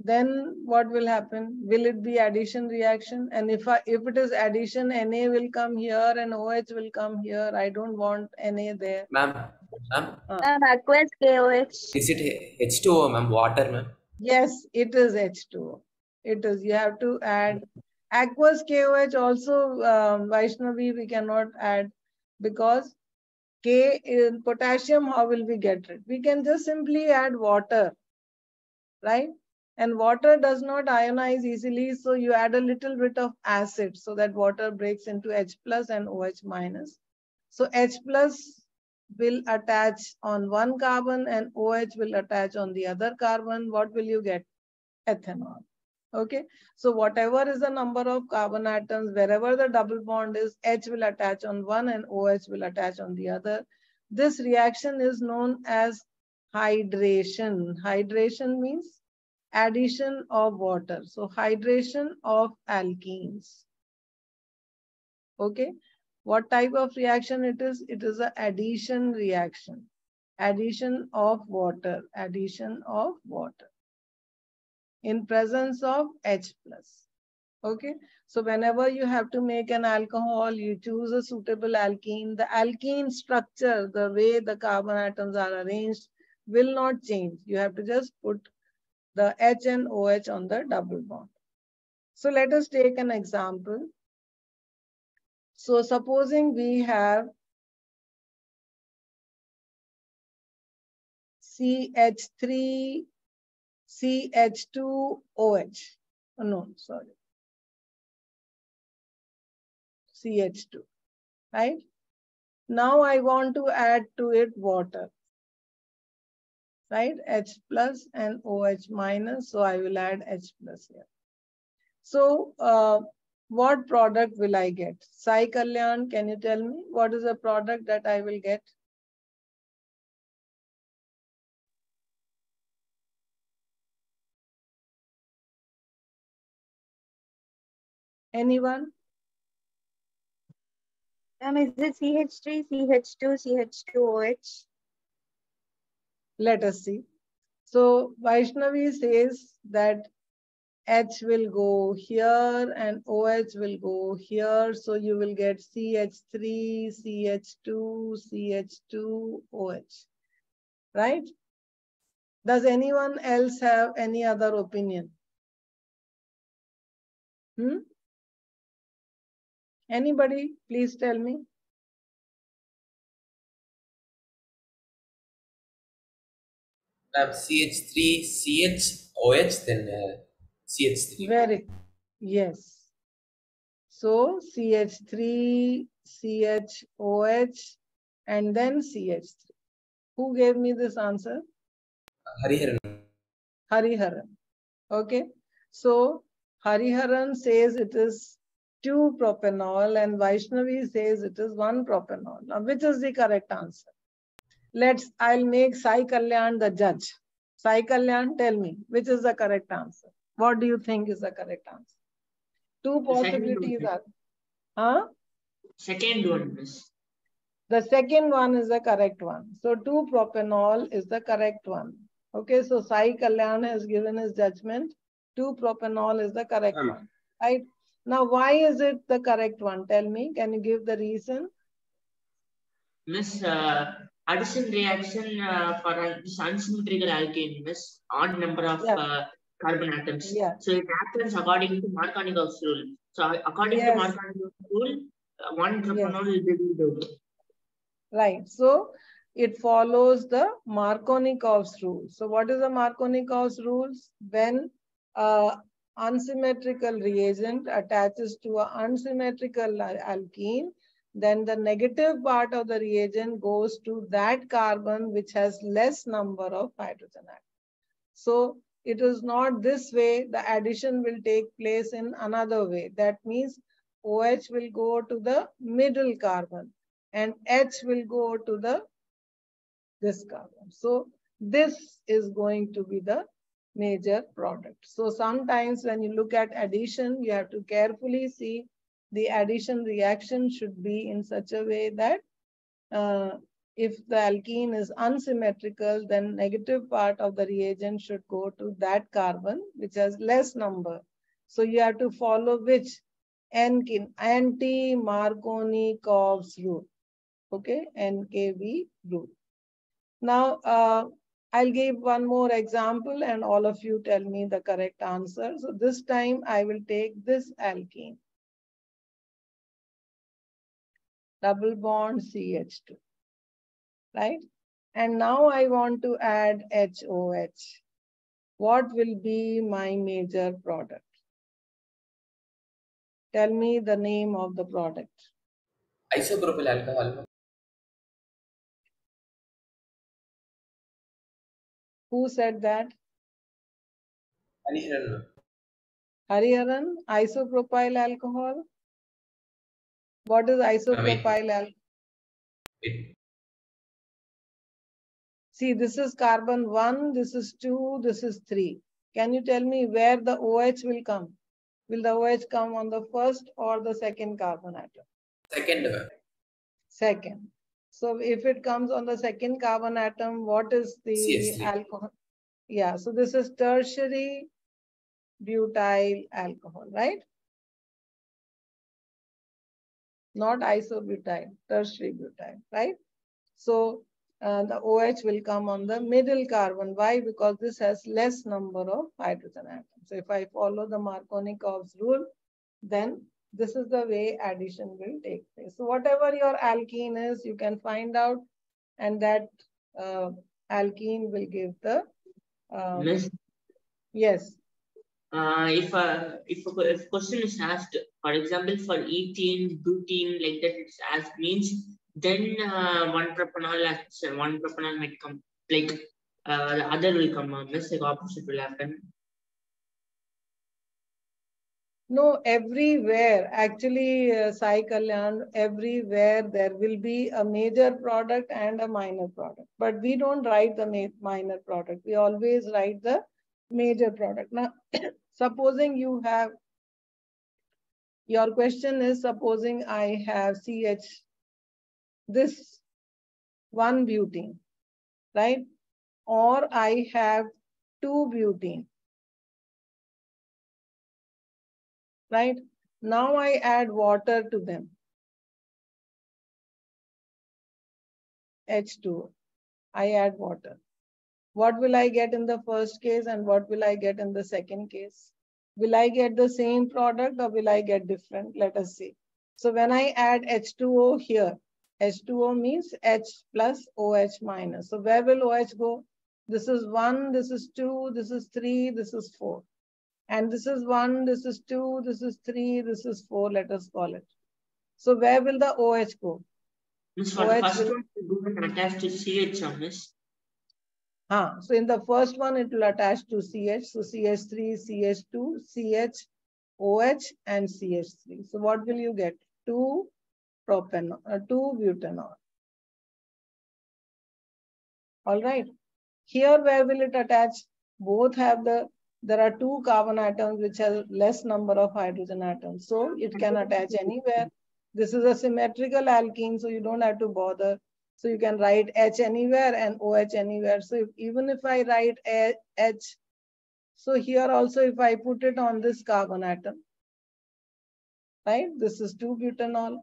then what will happen? Will it be addition reaction? And if I if it is addition, Na will come here and OH will come here. I don't want Na there. ma'am, ma'am, Ma'am, aqueous KOH. is it H2O, ma'am? Water, ma'am? Yes, it is H2O. It is. You have to add aqueous KOH also, um, Vaishnavi, we cannot add because K in potassium, how will we get it? We can just simply add water, right? And water does not ionize easily, so you add a little bit of acid so that water breaks into H plus and OH minus. So H plus will attach on one carbon and OH will attach on the other carbon. What will you get? Ethanol. Okay. So whatever is the number of carbon atoms, wherever the double bond is, H will attach on one and OH will attach on the other. This reaction is known as hydration. Hydration means addition of water. So hydration of alkenes. Okay. What type of reaction it is? It is an addition reaction. Addition of water. Addition of water. In presence of H plus. Okay. So whenever you have to make an alcohol, you choose a suitable alkene. The alkene structure, the way the carbon atoms are arranged will not change. You have to just put the H and OH on the double bond. So let us take an example. So supposing we have CH3, CH2, OH. Oh, no, sorry. CH2, right? Now I want to add to it water, right? H plus and OH minus, so I will add H plus here. So uh, what product will I get? Sai Kalyan, can you tell me what is the product that I will get? Anyone? Ma'am, is it CH3, CH2, CH2OH? Let us see. So Vaishnavi says that H will go here and OH will go here. So you will get CH3, CH2, CH2, OH. Right? Does anyone else have any other opinion? Hmm? Anybody, please tell me. Ma'am, CH3, CH, OH, then uh, CH3. Very, yes. So CH3, CH, OH, and then CH3. Who gave me this answer? Hariharan. Hariharan. Okay. So Hariharan says it is 2 propanol and Vaishnavi says it is 1 propanol. Now, which is the correct answer? Let's, I'll make Sai Kalyan the judge. Sai Kalyan, tell me, which is the correct answer? What do you think is the correct answer? Two The second possibilities are. Huh? Second one, miss. The second one is the correct one. So 2 propanol is the correct one. Okay, so Sai Kalyan has given his judgment. 2 propanol is the correct Um. one. Right? Now, why is it the correct one? Tell me. Can you give the reason? Miss, uh, addition reaction uh, for an this unsymmetrical alkane, miss, odd number of Yeah. uh, carbon atoms. Yeah. So it happens according to Markovnikov's rule. So according Yes. to Markovnikov's rule, uh, one propanol will be out. Right. So it follows the Markovnikov's rule. So what is the Markovnikov's rules? When unsymmetrical reagent attaches to an unsymmetrical alkene, then the negative part of the reagent goes to that carbon which has less number of hydrogen atoms. So it is not this way, the addition will take place in another way. That means OH will go to the middle carbon and H will go to the this carbon. So this is going to be the major product. So sometimes when you look at addition, you have to carefully see the addition reaction should be in such a way that uh, if the alkene is unsymmetrical, then negative part of the reagent should go to that carbon, which has less number. So you have to follow which anti-Markovnikov's rule. Okay, NKV rule. Now, uh, I'll give one more example and all of you tell me the correct answer. So this time I will take this alkene. Double bond CH2, right? And now I want to add HOH. What will be my major product? Tell me the name of the product. Isopropyl alcohol. Who said that? Hariharan. Hariharan, isopropyl alcohol. What is isopropyl alcohol? Wait. See, this is carbon 1, this is 2, this is 3. Can you tell me where the OH will come? Will the OH come on the first or the second carbon atom? Second. Second. So if it comes on the second carbon atom, what is the CH3. alcohol? Yeah, so this is tertiary butyl alcohol, right? Not isobutyl, tertiary butyl, right? So uh, the OH will come on the middle carbon. Why? Because this has less number of hydrogen atoms. So if I follow the Markovnikov's rule, then this is the way addition will take place. So whatever your alkene is, you can find out and that uh, alkene will give the, um, yes, uh, if a if a if question is asked, for example, for ethene, butene, like that, it's asked means then uh, one propanol as one propanol might come, like uh, the other will come. Uh, miss, like opposite will happen. No, everywhere, actually, uh, Sai Kalyan, everywhere there will be a major product and a minor product. But we don't write the minor product. We always write the major product. Now, supposing you have, your question is, supposing I have CH, this one butene, right? Or I have two butene. right? Now I add water to them. H2, I add water. What will I get in the first case and what will I get in the second case? Will I get the same product or will I get different? Let us see. So when I add H2O here, H2O means H plus OH minus. So where will OH go? This is one, this is two, this is three, this is four. And this is one, this is two, this is three, this is four, let us call it. So where will the OH go? Miss, for the OH first will- one, you do attach to CH, miss. Huh. So in the first one, it will attach to CH. So CH3, CH2, CH, OH, and CH3. So what will you get? Two propanol, uh, two butanol. All right. Here, where will it attach? Both have the, there are two carbon atoms which have less number of hydrogen atoms. So it can attach anywhere. This is a symmetrical alkene, so you don't have to bother. So you can write H anywhere and OH anywhere. So if, even if I write H, so here also if I put it on this carbon atom, right? This is 2-butanol.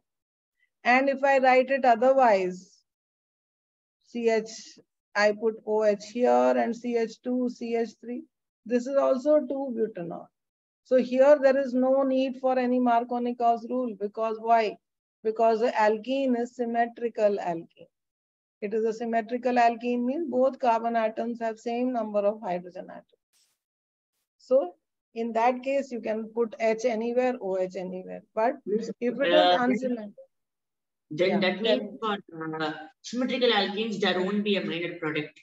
And if I write it otherwise, CH, I put OH here and CH2, CH3. This is also 2-butanol. So here there is no need for any Markovnikov's rule because why? Because the alkene is symmetrical alkene. It is a symmetrical alkene means both carbon atoms have same number of hydrogen atoms. So in that case, you can put H anywhere, OH anywhere. But if it is uh, unsymmetrical, Then Yeah, that means for uh, symmetrical alkenes, there won't be a minor product.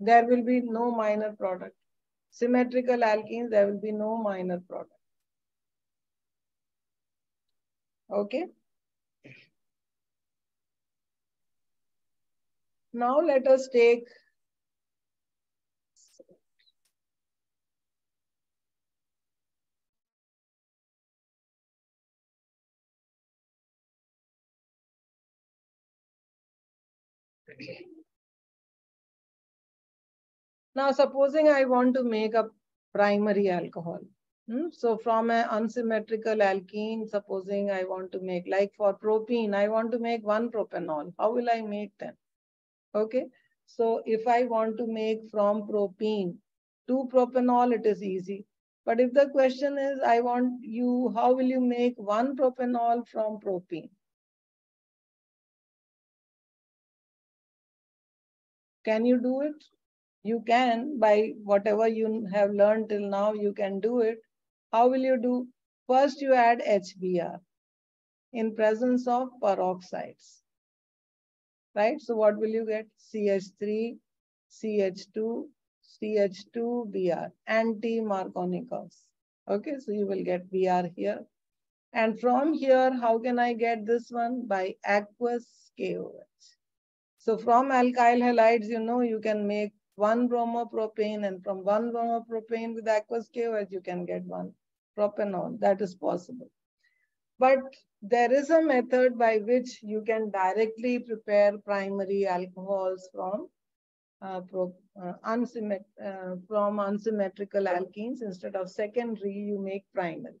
there will be no minor product. Symmetrical alkenes, there will be no minor product. Okay. Now let us take Now, supposing I want to make a primary alcohol. Hmm? So from an unsymmetrical alkene, supposing I want to make, like for propene, I want to make one propanol. How will I make them? Okay. So if I want to make from propene to propanol, it is easy. But if the question is, I want you, how will you make one propanol from propene? Can you do it? You can by whatever you have learned till now, you can do it. How will you do? First, you add HBr in presence of peroxides. Right? So what will you get? CH3, CH2, CH2, Br, anti-Markovnikovs. Okay, so you will get Br here. And from here, how can I get this one? By aqueous KOH. So from alkyl halides, you know, you can make one bromopropane and from one bromopropane with aqueous KOH, you can get one propanol. That is possible. But there is a method by which you can directly prepare primary alcohols from uh, pro, uh, unsymmet uh, from unsymmetrical alkenes. Instead of secondary, you make primary.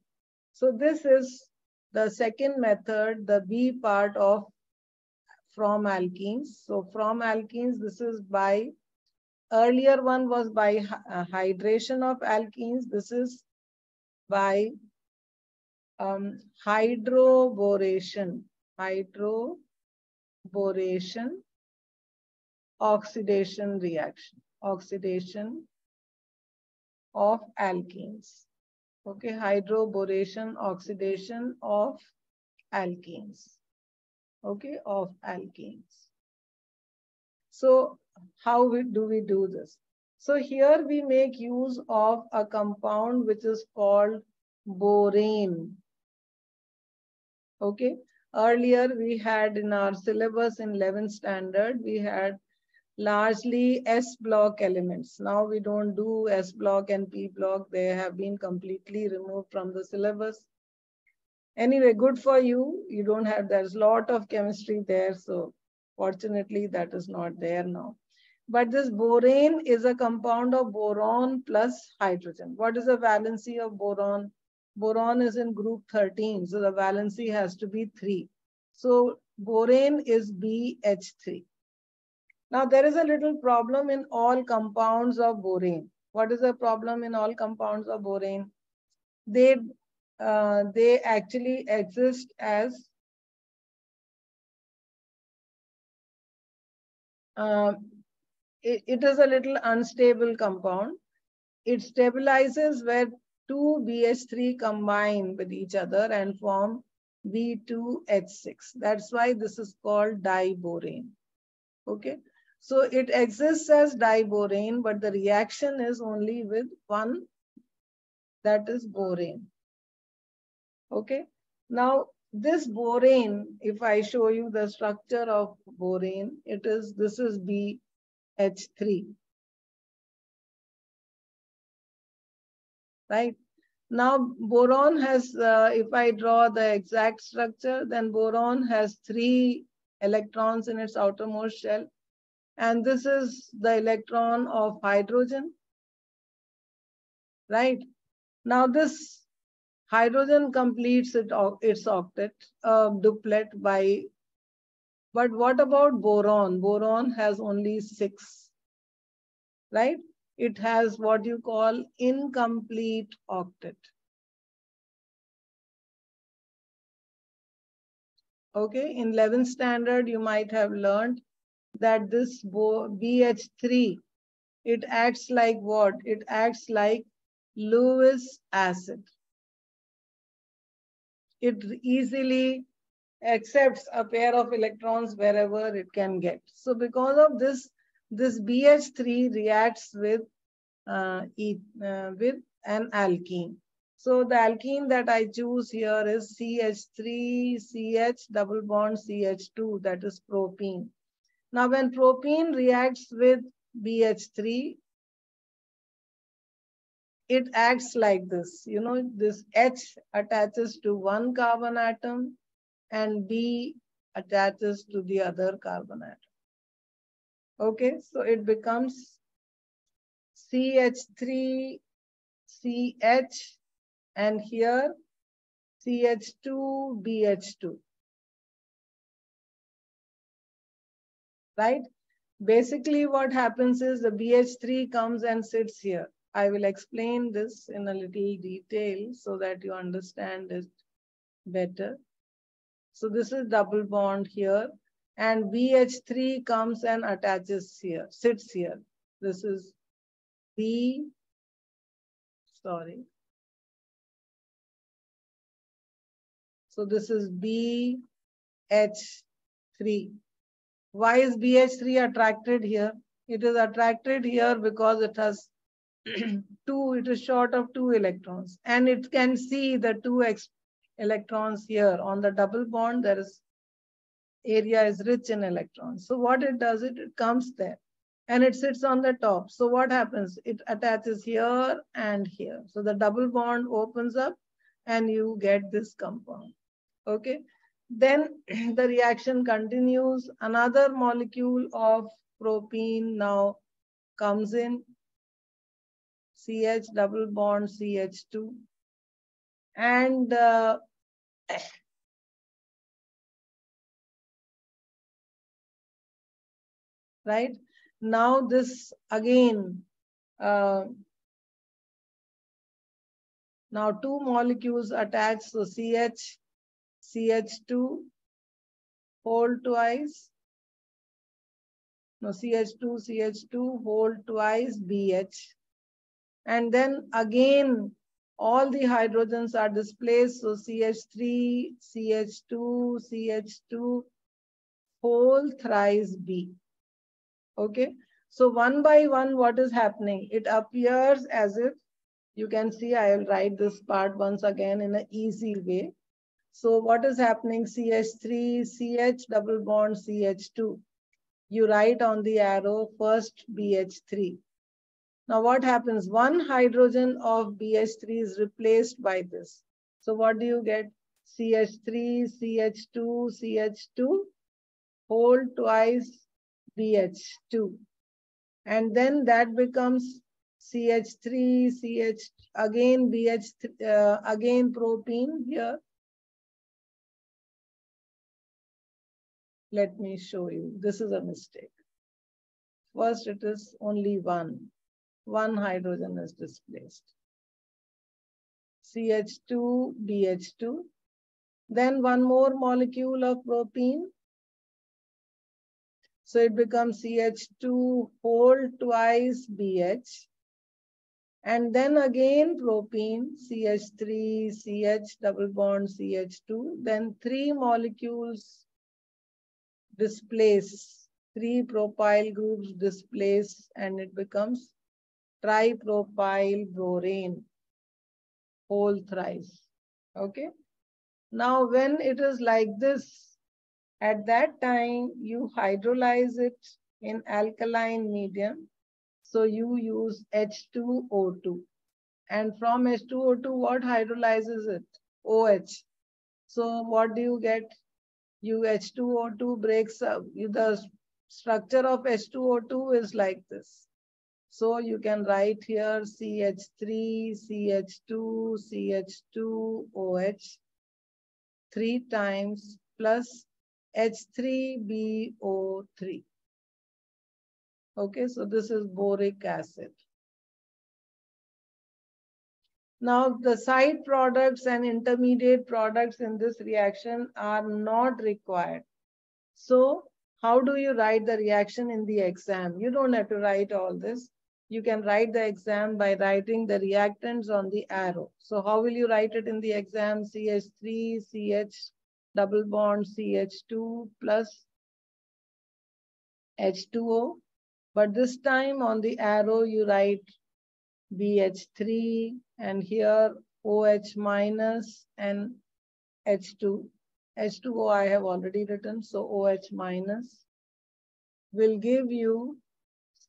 So this is the second method, the B part of from alkenes. So from alkenes, this is by, earlier one was by uh, hydration of alkenes. This is by um, hydroboration, hydroboration, oxidation reaction, oxidation of alkenes. Okay, hydroboration, oxidation of alkenes okay, of alkenes. So how we, do we do this? So here we make use of a compound which is called borane. Okay, earlier we had in our syllabus in 11th standard, we had largely S block elements. Now we don't do S block and P block. They have been completely removed from the syllabus. Anyway, good for you. You don't have, there's a lot of chemistry there. So fortunately that is not there now. But this borane is a compound of boron plus hydrogen. What is the valency of boron? Boron is in group 13. So the valency has to be three. So borane is BH3. Now there is a little problem in all compounds of borane. What is the problem in all compounds of borane? They uh, they actually exist as uh, it, it is a little unstable compound. It stabilizes where two BH3 combine with each other and form B2H6. That's why this is called diborane. Okay. So it exists as diborane, but the reaction is only with one, that is borane. Okay. Now, this borane, if I show you the structure of borane, it is, this is BH3. Right. Now, boron has, uh, if I draw the exact structure, then boron has three electrons in its outermost shell. And this is the electron of hydrogen. Right. Now, this Hydrogen completes it, its octet, uh, duplet by, but what about boron? Boron has only six, right? It has what you call incomplete octet. Okay, in 11th standard, you might have learned that this BH3, it acts like what? It acts like Lewis acid it easily accepts a pair of electrons wherever it can get. So because of this, this BH3 reacts with, uh, e, uh, with an alkene. So the alkene that I choose here is CH3, CH double bond CH2, that is propene. Now when propene reacts with BH3, it acts like this. You know, this H attaches to one carbon atom and B attaches to the other carbon atom. Okay, so it becomes CH3, CH, and here CH2, BH2. Right? Basically, what happens is the BH3 comes and sits here. I will explain this in a little detail so that you understand it better. So this is double bond here and BH3 comes and attaches here, sits here. This is B, sorry. So this is BH3. Why is BH3 attracted here? It is attracted here because it has <clears throat> two, it is short of two electrons and it can see the two electrons here on the double bond. There is area is rich in electrons. So what it does, it, it comes there and it sits on the top. So what happens? It attaches here and here. So the double bond opens up and you get this compound. Okay. Then <clears throat> the reaction continues. Another molecule of propene now comes in. CH double bond CH2. And uh, right? Now this again, uh, now two molecules attached, so CH, CH2, hold twice, no CH2, CH2, hold twice, BH. And then again, all the hydrogens are displaced, so CH3, CH2, CH2, whole thrice B. Okay. So one by one, what is happening? It appears as if you can see, I will write this part once again in an easy way. So what is happening? CH3, CH double bond CH2. You write on the arrow first BH3. Now what happens? One hydrogen of BH3 is replaced by this. So what do you get? CH3, CH2, CH2, hold twice BH2. And then that becomes CH3, CH, again BH, uh, again propene here. Let me show you. This is a mistake. First, it is only one. One hydrogen is displaced. CH2, BH2. Then one more molecule of propene so it becomes CH2 whole twice BH. And then again propene, CH3, CH double bond CH2. Then three molecules displace, three propyl groups displace and it becomes tripropyl borane, whole thrice. Okay. Now when it is like this, at that time, you hydrolyze it in alkaline medium. So you use H2O2. And from H2O2, what hydrolyzes it? OH. So what do you get? You H2O2 breaks up. You, The structure of H2O2 is like this. So you can write here CH3, CH2, CH2, OH three times plus H3BO3. Okay, so this is boric acid. Now, the side products and intermediate products in this reaction are not required. So, how do you write the reaction in the exam? You don't have to write all this. You can write the exam by writing the reactants on the arrow. So, how will you write it in the exam? CH3, CH double bond CH2 plus H2O. But this time on the arrow, you write BH3 and here OH minus and H2. H2O I have already written, so OH minus will give you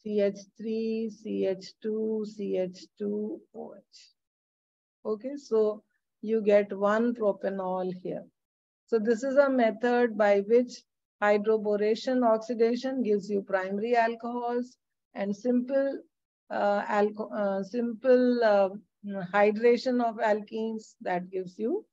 CH3, CH2, CH2, OH. Okay, so you get one propanol here. So this is a method by which Hydroboration oxidation gives you primary alcohols and simple uh, uh, simple uh, hydration of alkenes that gives you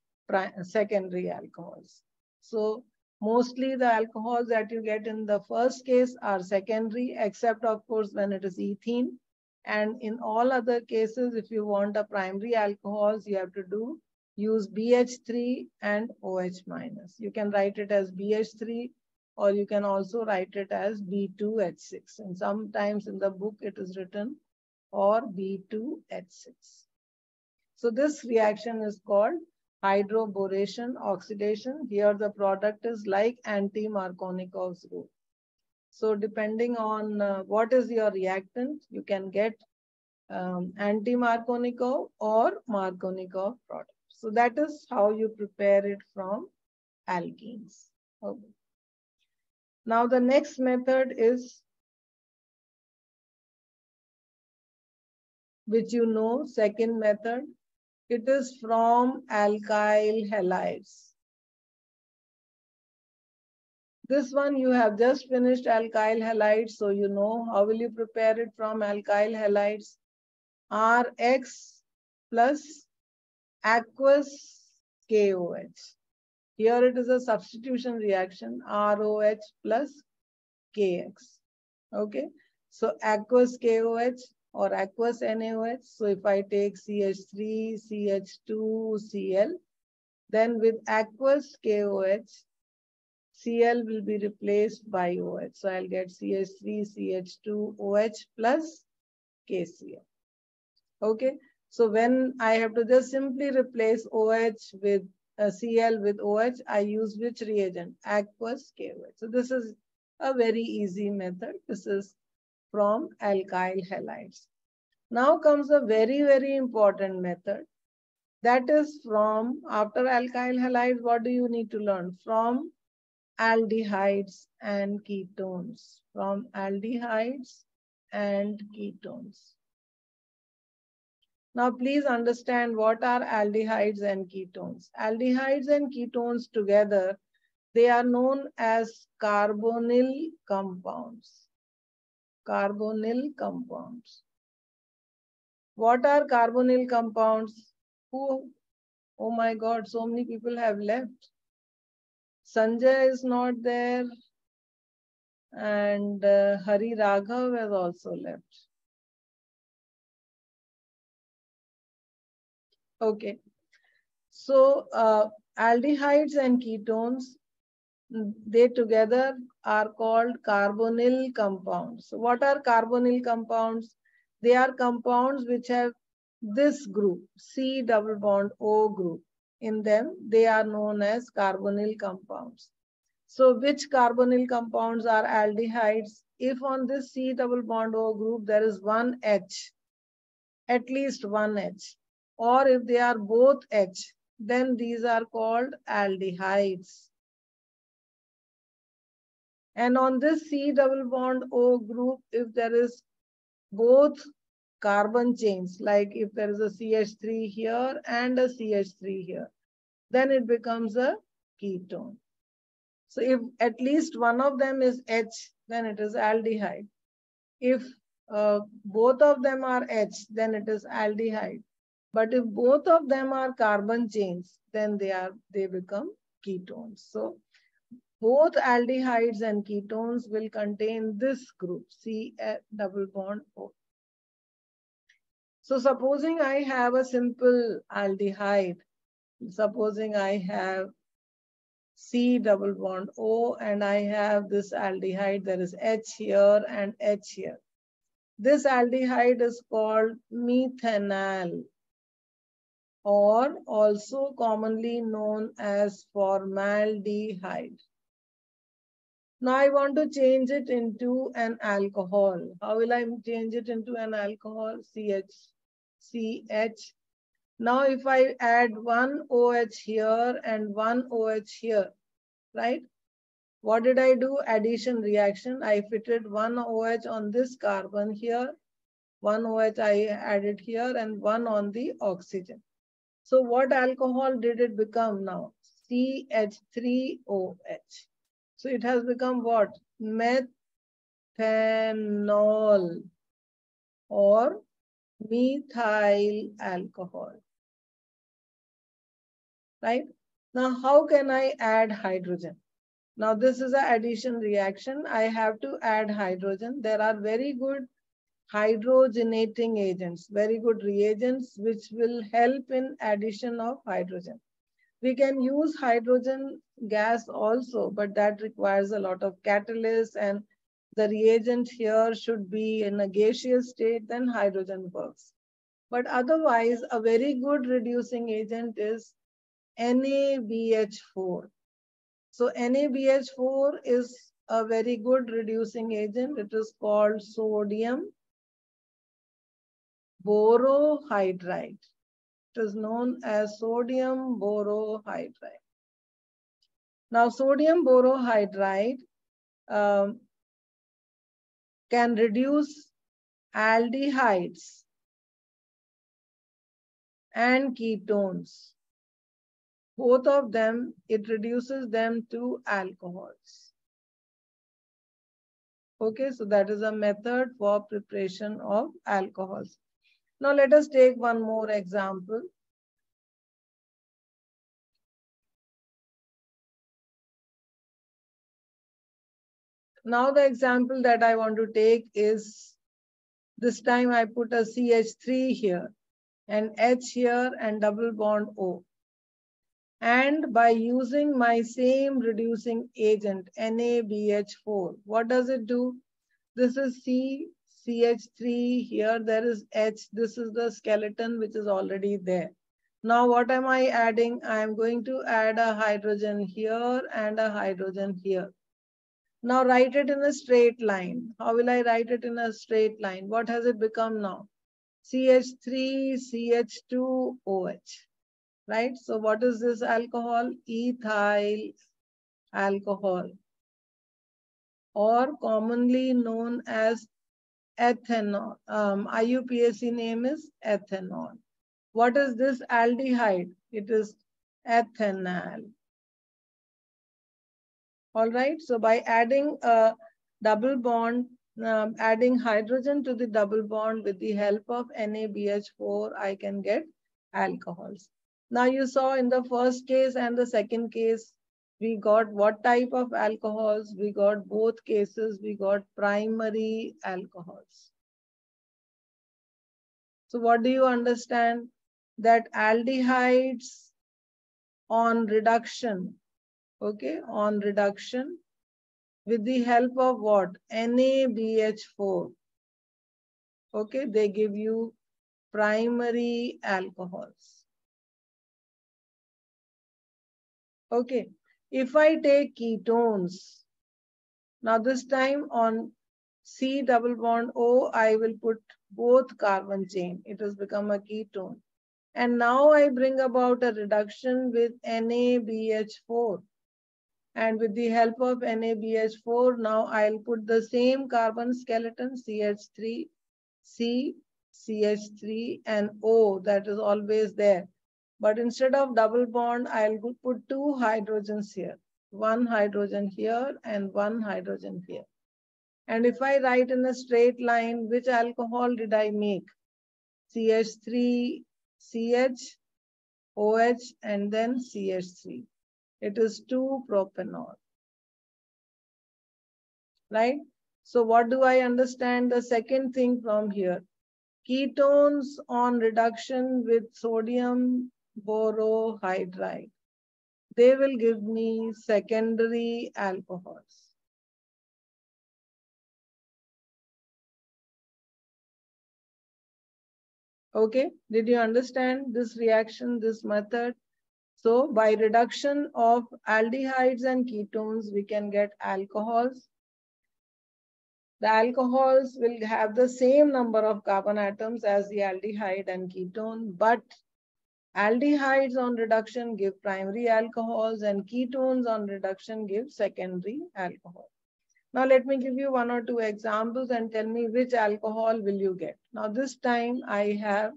secondary alcohols. So mostly the alcohols that you get in the first case are secondary, except of course when it is ethene. And in all other cases, if you want a primary alcohols, you have to do use BH3 and OH minus. You can write it as BH3 or you can also write it as B2H6. And sometimes in the book it is written or B2H6. So this reaction is called hydroboration oxidation. Here the product is like anti-Markovnikov's rule. So depending on uh, what is your reactant, you can get um, anti-Markovnikov or Markovnikov product. So that is how you prepare it from alkenes. Okay. Now the next method is, which you know, second method. It is from alkyl halides. This one you have just finished alkyl halides, so you know how will you prepare it from alkyl halides. Rx plus aqueous KOH. Here it is a substitution reaction, ROH plus KX. Okay, so aqueous KOH or aqueous NaOH. So if I take CH3, CH2, Cl, then with aqueous KOH, Cl will be replaced by OH. So I'll get CH3, CH2, OH plus KCl. Okay, so when I have to just simply replace OH with uh, Cl with OH, I use which reagent? Aqueous KOH. So this is a very easy method. This is from alkyl halides. Now comes a very, very important method. That is from, after alkyl halides, what do you need to learn? From aldehydes and ketones. From aldehydes and ketones. Now, please understand what are aldehydes and ketones. Aldehydes and ketones together, they are known as carbonyl compounds. Carbonyl compounds. What are carbonyl compounds? Who? Oh my God, so many people have left. Sanjay is not there. And uh, Hari Raghav has also left. Okay. So uh, aldehydes and ketones, they together are called carbonyl compounds. So what are carbonyl compounds? They are compounds which have this group, C double bond O group. In them, they are known as carbonyl compounds. So which carbonyl compounds are aldehydes? If on this C double bond O group, there is one H, at least one H, or if they are both H, then these are called aldehydes. And on this C double bond O group, if there is both carbon chains, like if there is a CH3 here and a CH3 here, then it becomes a ketone. So if at least one of them is H, then it is aldehyde. If uh, both of them are H, then it is aldehyde. But if both of them are carbon chains, then they are they become ketones. So both aldehydes and ketones will contain this group, C double bond O. So supposing I have a simple aldehyde, supposing I have C double bond O and I have this aldehyde, there is H here and H here. This aldehyde is called methanal or also commonly known as formaldehyde. Now I want to change it into an alcohol. How will I change it into an alcohol? CH, CH. Now if I add one OH here and one OH here, right? What did I do? Addition reaction. I fitted one OH on this carbon here, one OH I added here and one on the oxygen. So what alcohol did it become now? CH3OH. So it has become what? Methanol or methyl alcohol. Right? Now, how can I add hydrogen? Now, this is an addition reaction. I have to add hydrogen. There are very good hydrogenating agents, very good reagents which will help in addition of hydrogen. We can use hydrogen gas also, but that requires a lot of catalyst and the reagent here should be in a gaseous state, then hydrogen works. But otherwise, a very good reducing agent is NaBH4. So NaBH4 is a very good reducing agent. It is called sodium borohydride. It is known as sodium borohydride. Now, sodium borohydride um, can reduce aldehydes and ketones. Both of them, it reduces them to alcohols. Okay, so that is a method for preparation of alcohols. Now let us take one more example. Now the example that I want to take is, this time I put a CH3 here, and H here and double bond O. And by using my same reducing agent, NaBH4, what does it do? This is C CH3, here there is H, this is the skeleton which is already there. Now what am I adding? I am going to add a hydrogen here and a hydrogen here. Now write it in a straight line. How will I write it in a straight line? What has it become now? CH3, CH2, OH. Right? So what is this alcohol? Ethyl alcohol or commonly known as ethanol. Um, IUPAC name is ethanal. What is this aldehyde? It is ethanol. All right, so by adding a double bond, um, adding hydrogen to the double bond with the help of NaBH4, I can get alcohols. Now you saw in the first case and the second case, we got what type of alcohols? We got both cases, we got primary alcohols. So what do you understand? That aldehydes on reduction, okay, on reduction with the help of what? NaBH4. Okay, they give you primary alcohols. Okay, if I take ketones, now this time on C double bond O, I will put both carbon chain. It has become a ketone. And now I bring about a reduction with NaBH4. And with the help of NaBH4, now I'll put the same carbon skeleton CH3, C, CH3 and O that is always there. But instead of double bond, I'll put two hydrogens here. One hydrogen here and one hydrogen here. And if I write in a straight line, which alcohol did I make? CH3, CH, OH, and then CH3. It is 2-propanol. Right? So what do I understand? The second thing from here. Ketones on reduction with sodium borohydride. They will give me secondary alcohols. Okay, did you understand this reaction, this method? So by reduction of aldehydes and ketones, we can get alcohols. The alcohols will have the same number of carbon atoms as the aldehyde and ketone, but Aldehydes on reduction give primary alcohols and ketones on reduction give secondary alcohol. Now let me give you one or two examples and tell me which alcohol will you get. Now this time I have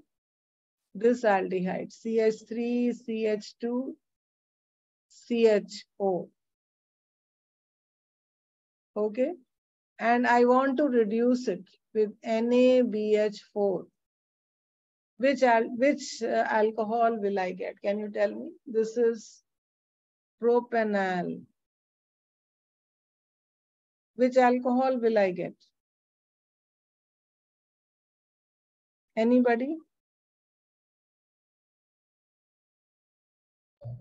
this aldehyde, CH3, CH2, CHO. Okay. And I want to reduce it with NaBH4. Which, al which uh, alcohol will I get? Can you tell me? This is propanal. Which alcohol will I get? Anybody?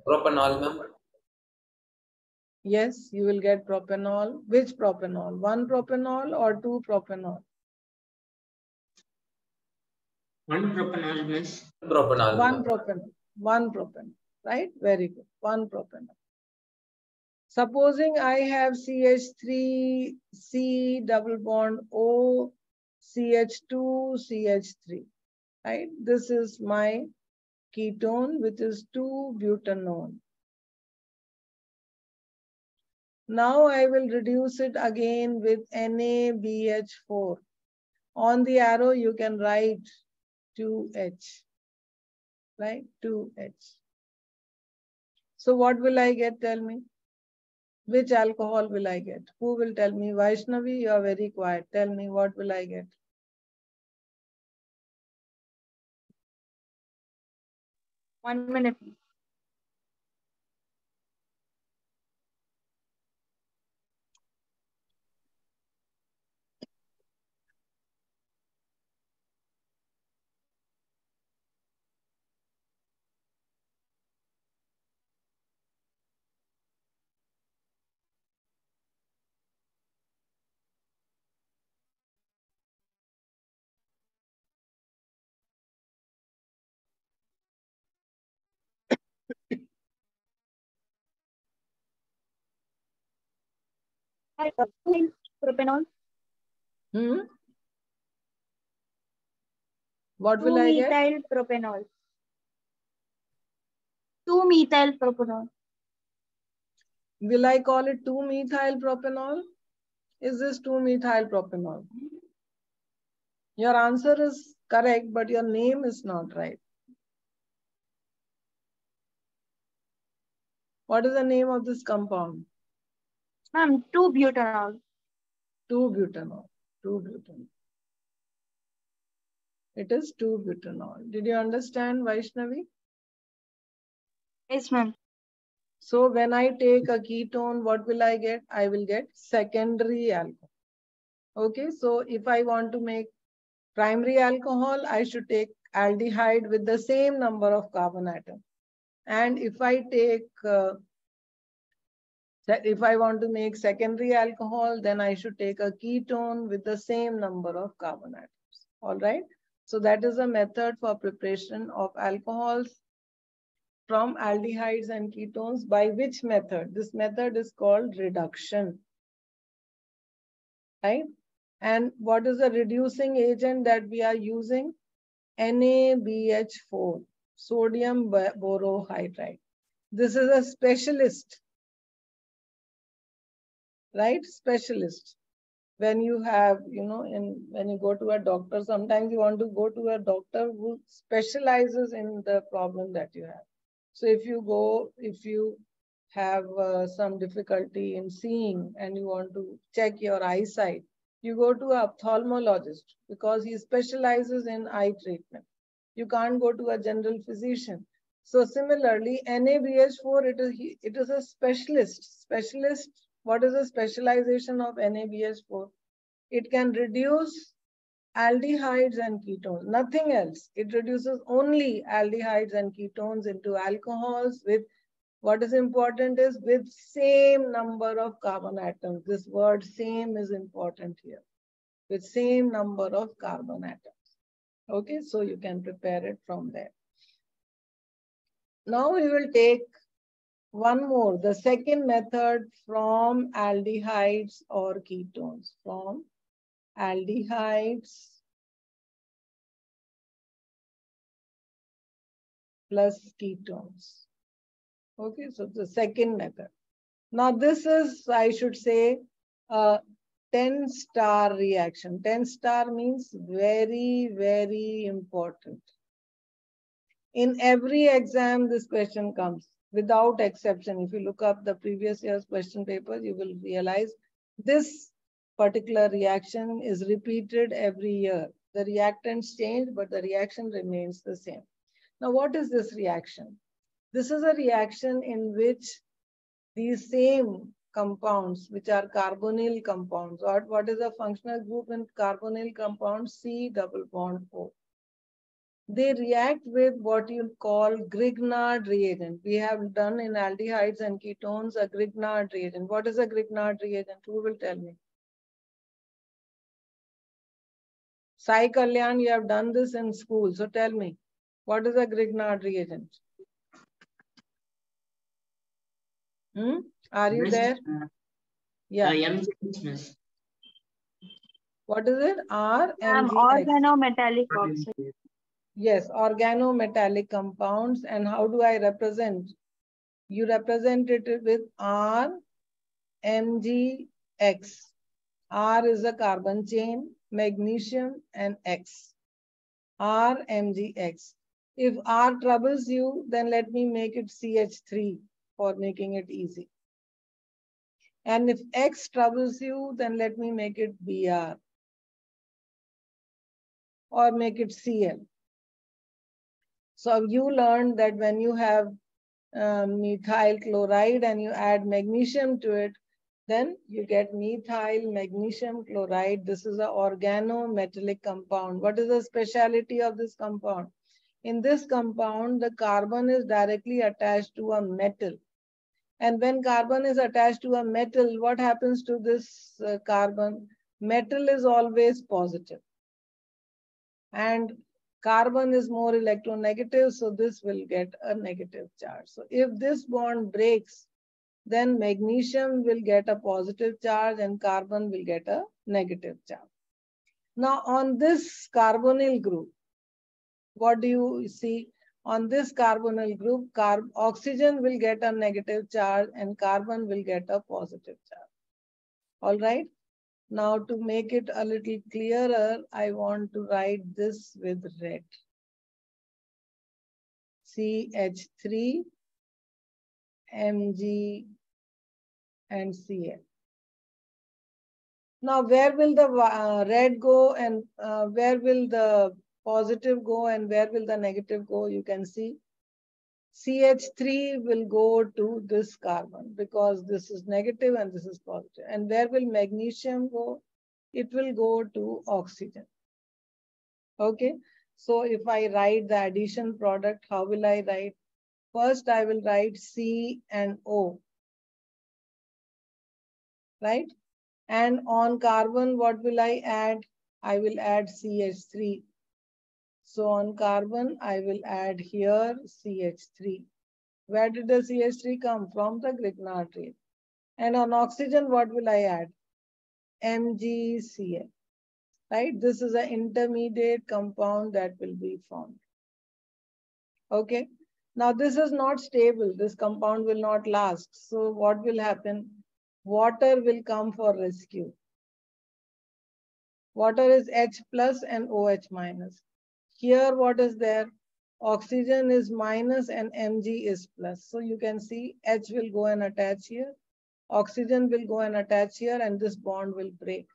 Propanol, ma'am. Yes, you will get propanol. Which propanol? One propanol or two propanol? One propanol, miss. Propanol. One ma'am. propanol. One propanol. Right? Very good. One propanol. Supposing I have CH3, C double bond O, CH2, CH3. Right? This is my ketone, which is 2-butanone. Now I will reduce it again with NaBH4. On the arrow, you can write 2H, right? 2H. So what will I get? Tell me. Which alcohol will I get? Who will tell me? Vaishnavi, you are very quiet. Tell me, what will I get? One minute. Propanol. Hmm? What will I get? 2-methyl propanol. 2-methyl propanol. Will I call it 2-methyl propanol? Is this 2-methyl propanol? Your answer is correct, but your name is not right. What is the name of this compound? Ma'am, 2-butanol. 2-butanol. 2-butanol. It is 2-butanol. Did you understand, Vaishnavi? Yes, ma'am. So when I take a ketone, what will I get? I will get secondary alcohol. Okay, so if I want to make primary alcohol, I should take aldehyde with the same number of carbon atoms. And if I take, uh, if I want to make secondary alcohol, then I should take a ketone with the same number of carbon atoms. All right. So that is a method for preparation of alcohols from aldehydes and ketones by which method? This method is called reduction. Right? And what is the reducing agent that we are using? NaBH4, sodium borohydride. This is a specialist, right? Specialist. When you have, you know, in when you go to a doctor, sometimes you want to go to a doctor who specializes in the problem that you have. So if you go, if you have uh, some difficulty in seeing and you want to check your eyesight, you go to an ophthalmologist because he specializes in eye treatment. You can't go to a general physician. So similarly, NaBH4, it is, it is a specialist. Specialist, what is the specialization of NaBH4? It can reduce aldehydes and ketones, nothing else. It reduces only aldehydes and ketones into alcohols with what is important is with same number of carbon atoms. This word same is important here. With same number of carbon atoms. Okay, so you can prepare it from there. Now we will take one more, the second method from aldehydes or ketones, from aldehydes plus ketones. Okay, so the second method. Now this is, I should say, a 10 star reaction. 10 star means very, very important. In every exam, this question comes without exception. If you look up the previous year's question papers, you will realize This particular reaction is repeated every year. The reactants change, but the reaction remains the same. Now, what is this reaction? This is a reaction in which these same compounds, which are carbonyl compounds, or what is the functional group in carbonyl compounds? C double bond O. They react with what you call Grignard reagent. We have done in aldehydes and ketones a Grignard reagent. What is a Grignard reagent? Who will tell me? Sai Kalyan, you have done this in school. So tell me, what is a Grignard reagent? Hmm? Are you there? Uh, Yeah. uh, MGH, miss. What is it? R MgX. organometallic oxide. Yes, organometallic compounds. And how do I represent? You represent it with R MgX. R is a carbon chain, magnesium, and X. R MgX. If R troubles you, then let me make it CH3 for making it easy. And if X troubles you, then let me make it Br or make it Cl. So you learned that when you have um, methyl chloride and you add magnesium to it, then you get methyl magnesium chloride. This is an organometallic compound. What is the speciality of this compound? In this compound, the carbon is directly attached to a metal. And when carbon is attached to a metal, what happens to this uh, carbon? Metal is always positive. And carbon is more electronegative, so this will get a negative charge. So if this bond breaks, then magnesium will get a positive charge and carbon will get a negative charge. Now on this carbonyl group, what do you see? On this carbonyl group, carb oxygen will get a negative charge and carbon will get a positive charge. All right. Now to make it a little clearer, I want to write this with red. CH3, Mg, and Cl. Now, where will the uh, red go and uh, where will the positive go and where will the negative go? You can see CH3 will go to this carbon because this is negative and this is positive. And where will magnesium go? It will go to oxygen. Okay. So if I write the addition product, how will I write? First, I will write C and O. Right? And on carbon, what will I add? I will add CH3. So on carbon, I will add here CH3. Where did the CH3 come from? The Grignard reagent. And on oxygen, what will I add? MgCl. Right? This is an intermediate compound that will be formed. Okay. Now this is not stable. This compound will not last. So what will happen? Water will come for rescue. Water is H plus and OH minus. Here, what is there? Oxygen is minus and Mg is plus. So you can see H will go and attach here. Oxygen will go and attach here and this bond will break.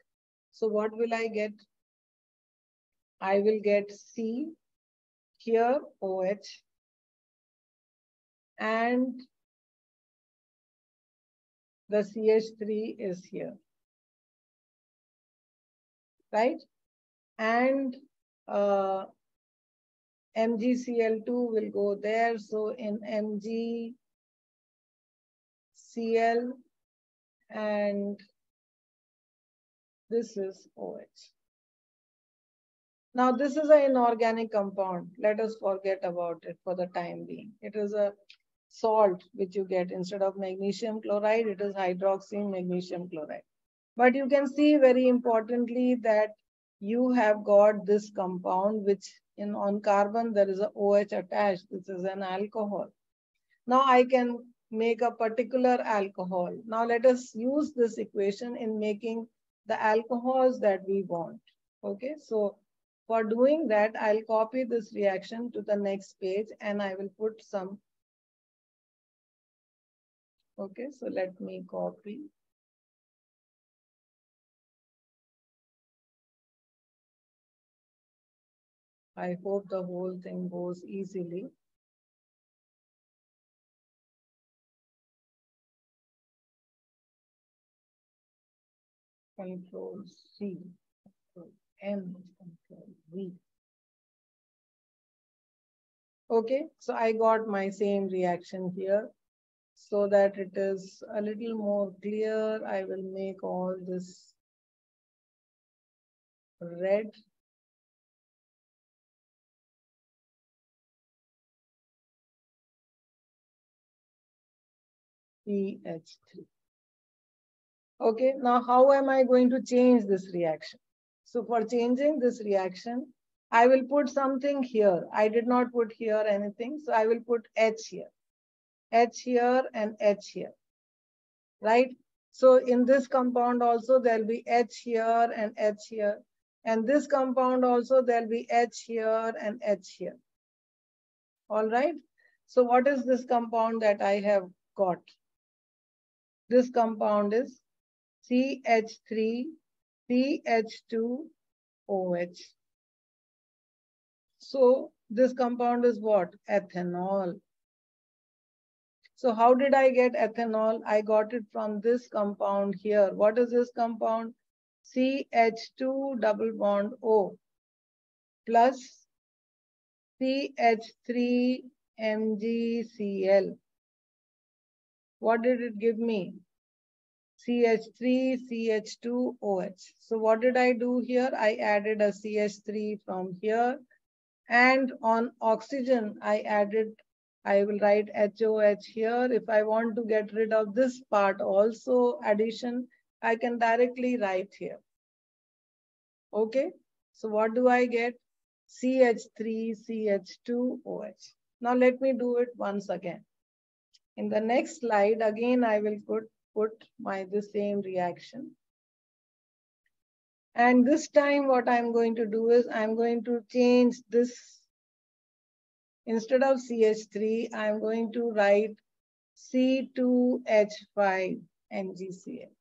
So what will I get? I will get C here, OH, and the CH3 is here, right? And uh, MgCl2 will go there. So in MgCl and this is OH. Now this is an inorganic compound. Let us forget about it for the time being. It is a salt which you get instead of magnesium chloride, it is hydroxy magnesium chloride. But you can see very importantly that you have got this compound which in on carbon there is a OH attached. This is an alcohol. Now I can make a particular alcohol. Now let us use this equation in making the alcohols that we want. Okay, so for doing that, I'll copy this reaction to the next page and I will put some. Okay, so let me copy. I hope the whole thing goes easily. Control C, Control M, Control V. Okay, so I got my same reaction here. So that it is a little more clear, I will make all this red. PH3. Okay, now how am I going to change this reaction? So for changing this reaction, I will put something here. I did not put here anything, so I will put H here. H here and H here, right? So in this compound also there'll be H here and H here. And this compound also there'll be H here and H here. All right. So what is this compound that I have got? This compound is CH3, CH2, OH. So this compound is what? Ethanol. So how did I get ethanol? I got it from this compound here. What is this compound? CH2 double bond O plus CH3 MgCl. What did it give me? CH3, CH2, OH. So what did I do here? I added a CH3 from here. And on oxygen, I added, I will write HOH here. If I want to get rid of this part also addition, I can directly write here. Okay, so what do I get? CH3, CH2, OH. Now let me do it once again. In the next slide, again, I will put, put my the same reaction. And this time what I'm going to do is I'm going to change this. Instead of CH3, I'm going to write C2H5 MgCl.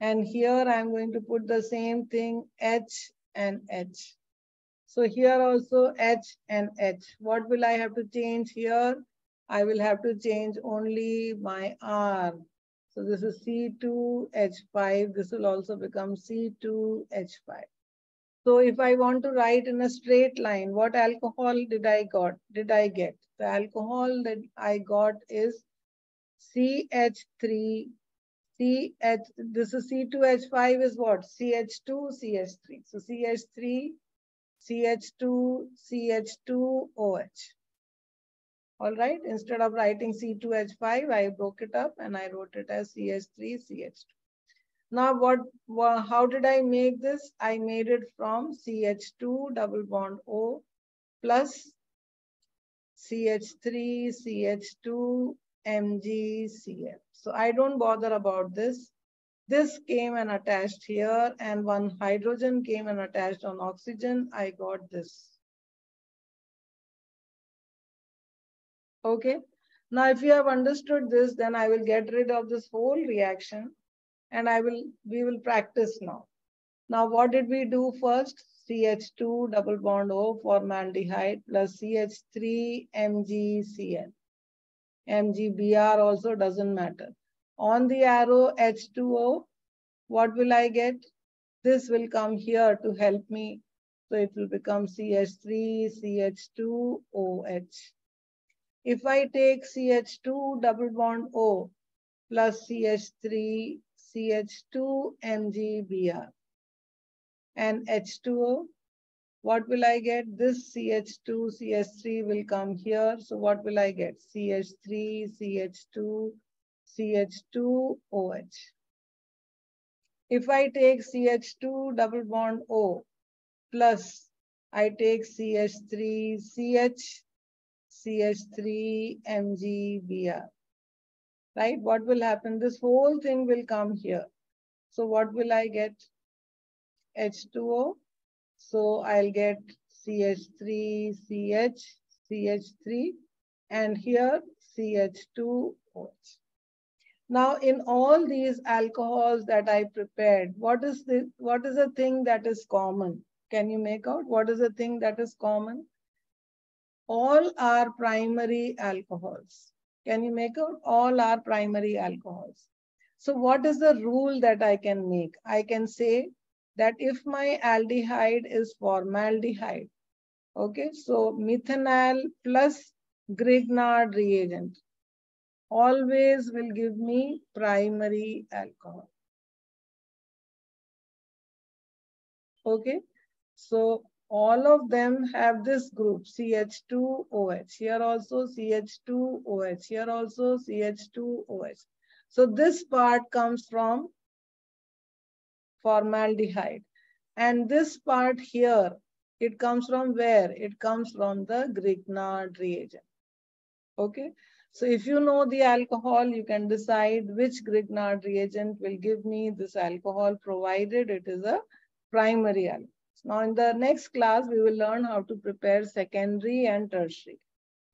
And here I'm going to put the same thing, H and H. So here also H and H. What will I have to change here? I will have to change only my R. So this is C2H5. This will also become C2H5. So if I want to write in a straight line, what alcohol did I got? Did I get? The alcohol that I got is CH3 CH, this is C2H5 is what? CH2, CH3. So CH3, CH2, CH2OH. All right, instead of writing C2H5, I broke it up and I wrote it as CH3, CH2. Now what, how did I make this? I made it from CH2 double bond O plus CH3, CH2, MgCl. So I don't bother about this. This came and attached here and one hydrogen came and attached on oxygen. I got this. Okay. Now, if you have understood this, then I will get rid of this whole reaction and I will, we will practice now. Now, what did we do first? CH2 double bond O formaldehyde plus CH3 MgCl. MgBr also doesn't matter. On the arrow H2O, what will I get? This will come here to help me. So it will become CH3, CH2OH. If I take CH2 double bond O plus CH3, CH2 MgBr and H2O, what will I get? This CH2, CH3 will come here. So what will I get? CH3, CH2, CH2OH. If I take CH2 double bond O plus I take CH3, CH, CH3, MgBr. Right? What will happen? This whole thing will come here. So what will I get? H2O so I'll get CH3, CH, CH3, and here CH2OH. Now in all these alcohols that I prepared, what is the what is the thing that is common? Can you make out what is the thing that is common? All are primary alcohols. Can you make out? All are primary alcohols. So what is the rule that I can make? I can say that if my aldehyde is formaldehyde, okay, so methanal plus Grignard reagent always will give me primary alcohol. Okay, so all of them have this group CH2OH. Here also CH2OH. Here also CH2OH. So this part comes from formaldehyde. And this part here, it comes from where? It comes from the Grignard reagent. Okay. So if you know the alcohol, you can decide which Grignard reagent will give me this alcohol provided it is a primary alcohol. Now in the next class, we will learn how to prepare secondary and tertiary.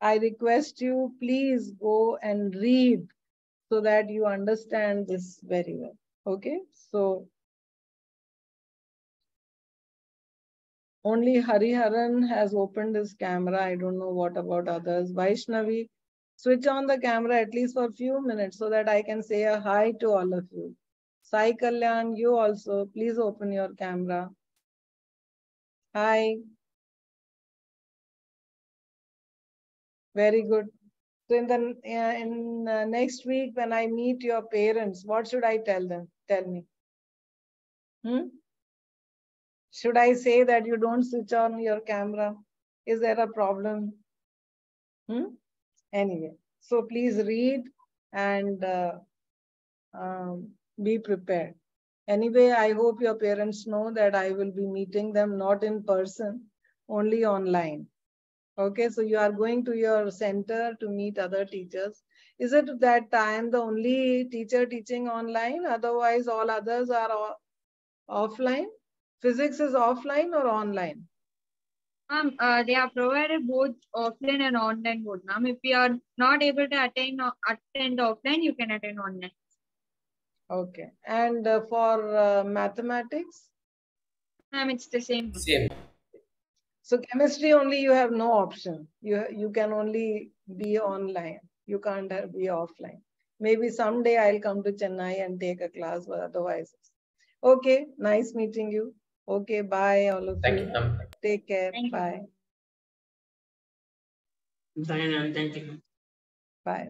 I request you, please go and read so that you understand this very well. Okay, so only Hariharan has opened his camera. I don't know what about others. Vaishnavi, switch on the camera at least for a few minutes so that I can say a hi to all of you. Sai Kalyan, you also, please open your camera. Hi. Very good. So in the uh, in uh, next week when I meet your parents, what should I tell them? Tell me. Hmm? Should I say that you don't switch on your camera? Is there a problem? Hmm? Anyway, so please read and uh, um, be prepared. Anyway, I hope your parents know that I will be meeting them not in person, only online. Okay, so you are going to your center to meet other teachers. Is it that I am the only teacher teaching online? Otherwise, all others are offline? Physics is offline or online? Um, uh, they are provided both offline and online both. Ma'am, if you are not able to attend attend offline, you can attend online. Okay, and uh, for uh, mathematics? Ma'am, it's the same. Same. So chemistry only you have no option. You, you can only be online. You can't have, be offline. Maybe someday I'll come to Chennai and take a class, but otherwise. Okay, nice meeting you. Okay, bye all of you. Thank you. you. Take care. Thank you. Bye. Bye. Thank you. Bye.